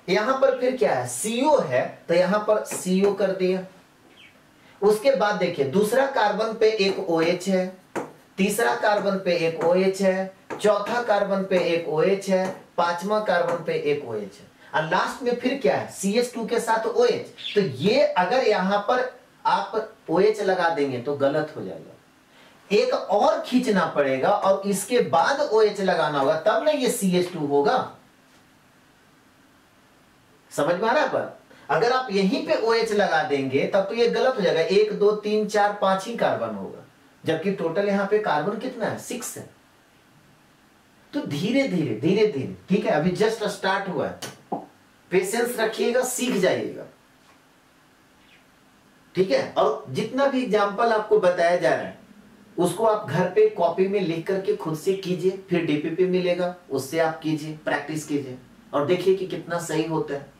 यहाँ पर फिर क्या है? सीओ है तो यहाँ पर सीओ कर दिया। उसके बाद देखिए, दूसरा कार्बन पे एक ओ OH है, तीसरा कार्बन पे एक ओ OH है, चौथा कार्बन पे एक ओ OH है, पांचवा कार्बन पे एक ओ OH है। और लास्ट में फिर क्या है? सी एच टू के साथ ओ OH तो ये अगर यहाँ पर आप ओ OH लगा देंगे तो गलत हो जाएगा। एक और खींचना पड़ेगा और इसके बाद ओ OH लगाना होगा, तब ना ये सी एच टू होगा। समझ में आ रहा है अगर आप यहीं पे ओ OH लगा देंगे, तब तो ये गलत हो जाएगा। एक, दो, तीन, चार, पाँच ही कार्बन होगा। जबकि टोटल यहाँ पे कार्बन कितना है? सिक्स है। तो धीरे धीरे धीरे धीरे ठीक है? अभी जस्ट स्टार्ट हुआ है। पेशेंस रखिएगा, सीख जाइएगा। ठीक है? और जितना भी एग्ज़ाम्पल आपको बताया जा रहा है, उसको आप घर पे कॉपी में लिख करके खुद से कीजिए, फिर डीपीपी मिलेगा, उससे आप कीजिए प्रैक्टिस कीजिए। और देखिए कि कितना सही होता है।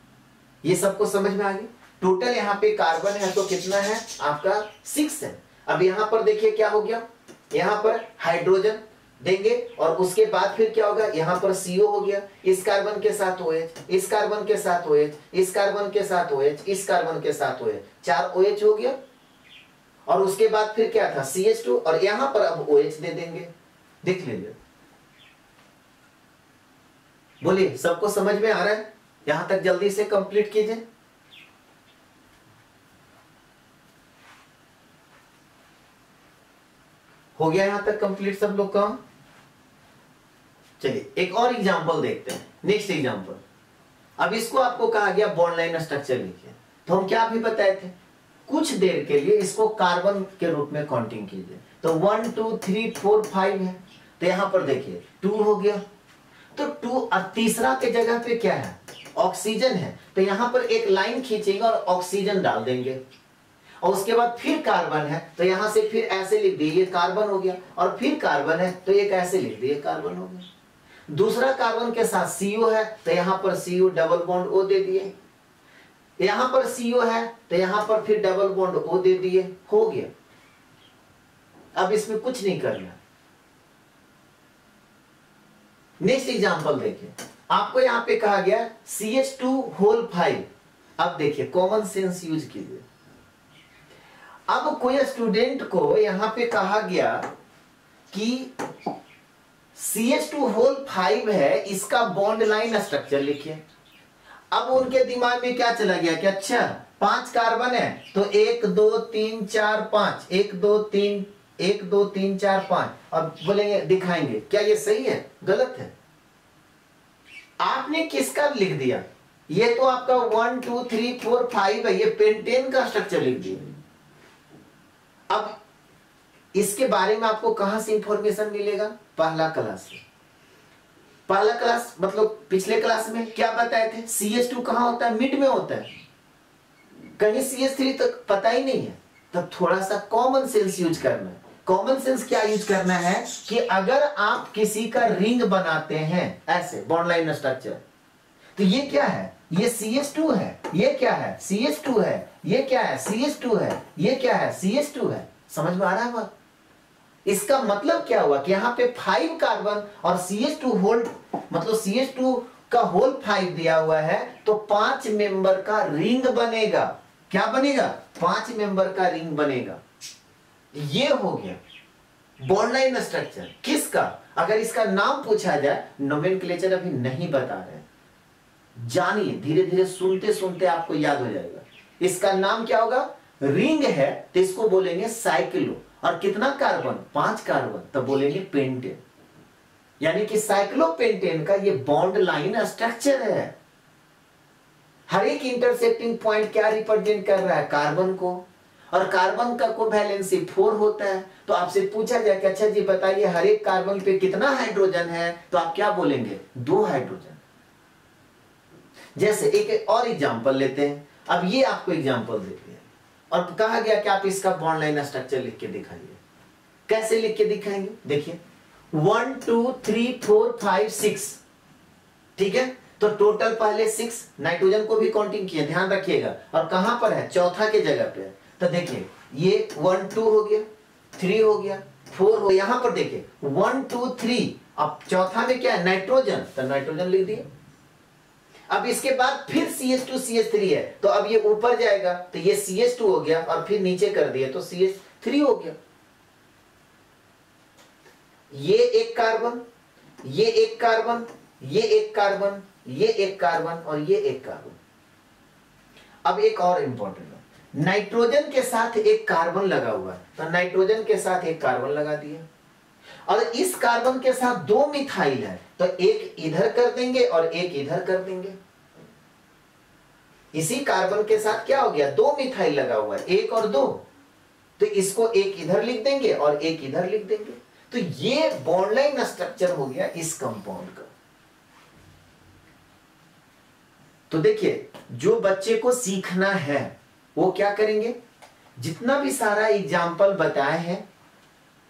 ये सबको समझ में आ गई टोटल यहाँ पे कार्बन है तो कितना है? आपका सिक्स है। अब यहाँ पर देखिए क्या हो गया? यहाँ पर हाइड्रोजन देंगे और उसके बाद फिर क्या होगा? यहाँ पर सीओ हो गया। इस कार्बन के साथ ओ OH, इस कार्बन के साथ ओ OH, इस कार्बन के साथ ओ OH, इस कार्बन के साथ ओ OH, चार ओ OH हो गया। और उसके बाद फिर क्या था? सी एच टू और यहाँ पर अब ओ OH दे देंगे। देख लीजिए। बोलिए सबको समझ में आ रहा है? यहाँ तक जल्दी से कंप्लीट कीजिए। हो गया यहाँ तक कंप्लीट सब लोग काम चलिए, एक और एग्जांपल देखते हैं। नेक्स्ट एग्जांपल अब इसको आपको कहा गया बॉन्ड लाइन स्ट्रक्चर लिखिए। तो हम क्या अभी बताए थे? कुछ देर के लिए इसको कार्बन के रूप में काउंटिंग कीजिए। तो one two three four five है। तो यहाँ पर देखिए टू हो गया। तो टू और तीसरा के जगह पे क्या है? ऑक्सीजन है। तो यहाँ पर एक लाइन खींचेंगे और ऑक्सीजन डाल देंगे। और उसके बाद फिर कार्बन है। तो यहाँ से फिर ऐसे लिख दिए कार्बन हो गया। और फिर कार्बन है। तो एक ऐसे लिख दिए कार्बन हो गया। दूसरा कार्बन के साथ सीओ है तो यहाँ पर सीओ डबल बॉन्ड ओ दे दिए। यहाँ पर सीओ है तो यहाँ पर फिर डबल बॉन्ड ओ दे दिए। हो गया। अब इसमें कुछ नहीं करना। नेक्स्ट एग्जांपल देखिए। आपको यहाँ पे कहा गया C H two whole five अब देखिए कॉमन सेंस यूज़ कीजिए। अब कोई स्टूडेंट को यहाँ पे कहा गया कि C H two whole five है, इसका बॉन्ड लाइन स्ट्रक्चर लिखिए। अब उनके दिमाग में क्या चला गया कि अच्छा पाँच कार्बन है तो एक, दो, तीन, चार, पाँच। एक, दो, तीन, एक, दो, तीन, चार, पाँच। अब बोलेंगे, दिखाएँगे। क्या ये सही है? गलत है। आपने किसका लिख दिया? ये तो आपका one two three four five है। ये पेंटेन का स्ट्रक्चर लिख दिया। अब इसके बारे में आपको कहाँ से इंफॉर्मेशन मिलेगा? पहला क्लास पहला क्लास मतलब पिछले क्लास में क्या बताए थे? सी एच टू कहाँ होता है? मिड में होता है। कहीं सी एच थ्री तो पता ही नहीं है। तो थोड़ा सा कॉमन सेंस यूज़ करना है। कॉमन सेंस क्या यूज़ करना है? कि अगर आप किसी का रिंग बनाते हैं, ऐसे बॉन्डलाइन स्ट्रक्चर तो ये क्या है? ये सी एच टू है। ये क्या है? सी एच टू है। ये क्या है? सी एच टू है। ये क्या है? सी एच टू है। समझ में आ रहा है इसका मतलब क्या हुआ कि यहाँ पे फाइव कार्बन और सी एच टू होल्ड मतलब सी एच टू का होल फाइव दिया हुआ है तो पाँच मेंबर का रिंग बनेगा। क्या बनेगा? पाँच मेंबर का रिंग बनेगा। ये हो गया। बॉन्ड लाइन स्ट्रक्चर किसका? अगर इसका नाम पूछा जाए नोमेनक्लेचर अभी नहीं बता रहे जानिए धीरे धीरे सुनते सुनते आपको याद हो जाएगा। इसका नाम क्या होगा? रिंग है तो इसको बोलेंगे साइक्लो और कितना कार्बन पाँच कार्बन तो बोलेंगे पेंटेन यानी कि साइक्लोपेंटेन का ये बॉन्ड लाइन स्ट्रक्चर है। हर एक इंटरसेप्टिंग पॉइंट क्या रिप्रेजेंट कर रहा है? कार्बन को। और कार्बन का को वैलेंसी फोर होता है। तो आपसे पूछा जाए कि अच्छा जी बताइए, हर एक कार्बन पे कितना हाइड्रोजन है? तो आप क्या बोलेंगे? दो हाइड्रोजन जैसे एक और एग्जांपल लेते हैं। अब ये आपको एग्जांपल हैं। और कहा गया कि आप इसका बॉन्ड लाइन स्ट्रक्चर लिख के दिखाइए। कैसे लिख के दिखाएँगे? देखिए। One two three four five six ठीक है? तो टोटल पहले सिक्स नाइट्रोजन को भी काउंटिंग किया। ध्यान रखिएगा। और कहाँ पर है? चौथा के जगह पे तो देखिए, ये वन टू हो गया थ्री हो गया फोर हो यहाँ पर देखिए वन टू थ्री अब चौथा में क्या है? नाइट्रोजन तो नाइट्रोजन लिख दिए अब इसके बाद फिर C H two C S three है। तो अब ये ऊपर जाएगा तो ये सी एस टू हो गया और फिर नीचे कर दिया तो सी एस थ्री हो गया। ये एक कार्बन, ये एक कार्बन, ये एक कार्बन, ये एक कार्बन और ये एक कार्बन। अब एक और इंपॉर्टेंट नाइट्रोजन के साथ एक कार्बन लगा हुआ है। तो नाइट्रोजन के साथ एक कार्बन लगा दिया। और इस कार्बन के साथ दो मिथाइल है तो एक इधर कर देंगे और एक इधर कर देंगे। इसी कार्बन के साथ क्या हो गया? दो मिथाइल लगा हुआ है, एक और दो। तो इसको एक इधर लिख देंगे और एक इधर लिख देंगे। तो ये बॉन्डलाइन स्ट्रक्चर हो गया इस कंपाउंड का। तो देखिए, जो बच्चे को सीखना है, वो क्या करेंगे? जितना भी सारा एग्ज़ाम्पल बताए हैं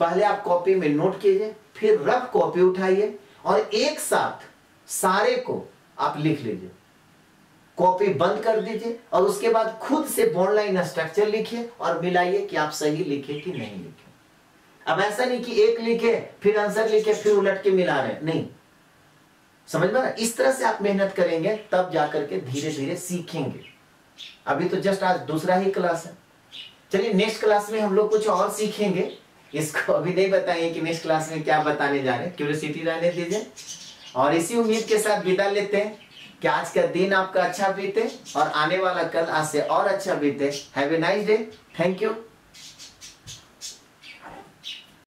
पहले आप कॉपी में नोट कीजिए, फिर रफ कॉपी उठाइए और एक साथ सारे को आप लिख लीजिए। कॉपी बंद कर दीजिए और उसके बाद खुद से बॉन्ड स्ट्रक्चर लिखिए और मिलाइए कि आप सही लिखे कि नहीं लिखे। अब ऐसा नहीं कि एक लिखे, फिर आंसर लिखे, फिर उलट के मिला रहे। नहीं। समझ में इस तरह से आप मेहनत करेंगे, तब जाकर के धीरे धीरे सीखेंगे। अभी तो जस्ट आज दूसरा ही क्लास है। चलिए नेक्स्ट क्लास में हम लोग कुछ और सीखेंगे। इसको अभी नहीं बताएँगे कि नेक्स्ट क्लास में क्या बताने जा रहे हैं। क्यूरियोसिटी रहने दीजिए। और इसी उम्मीद के साथ विदा लेते हैं कि आज का दिन आपका अच्छा बीते और आने वाला कल आज से और अच्छा बीते। Have a nice day thank you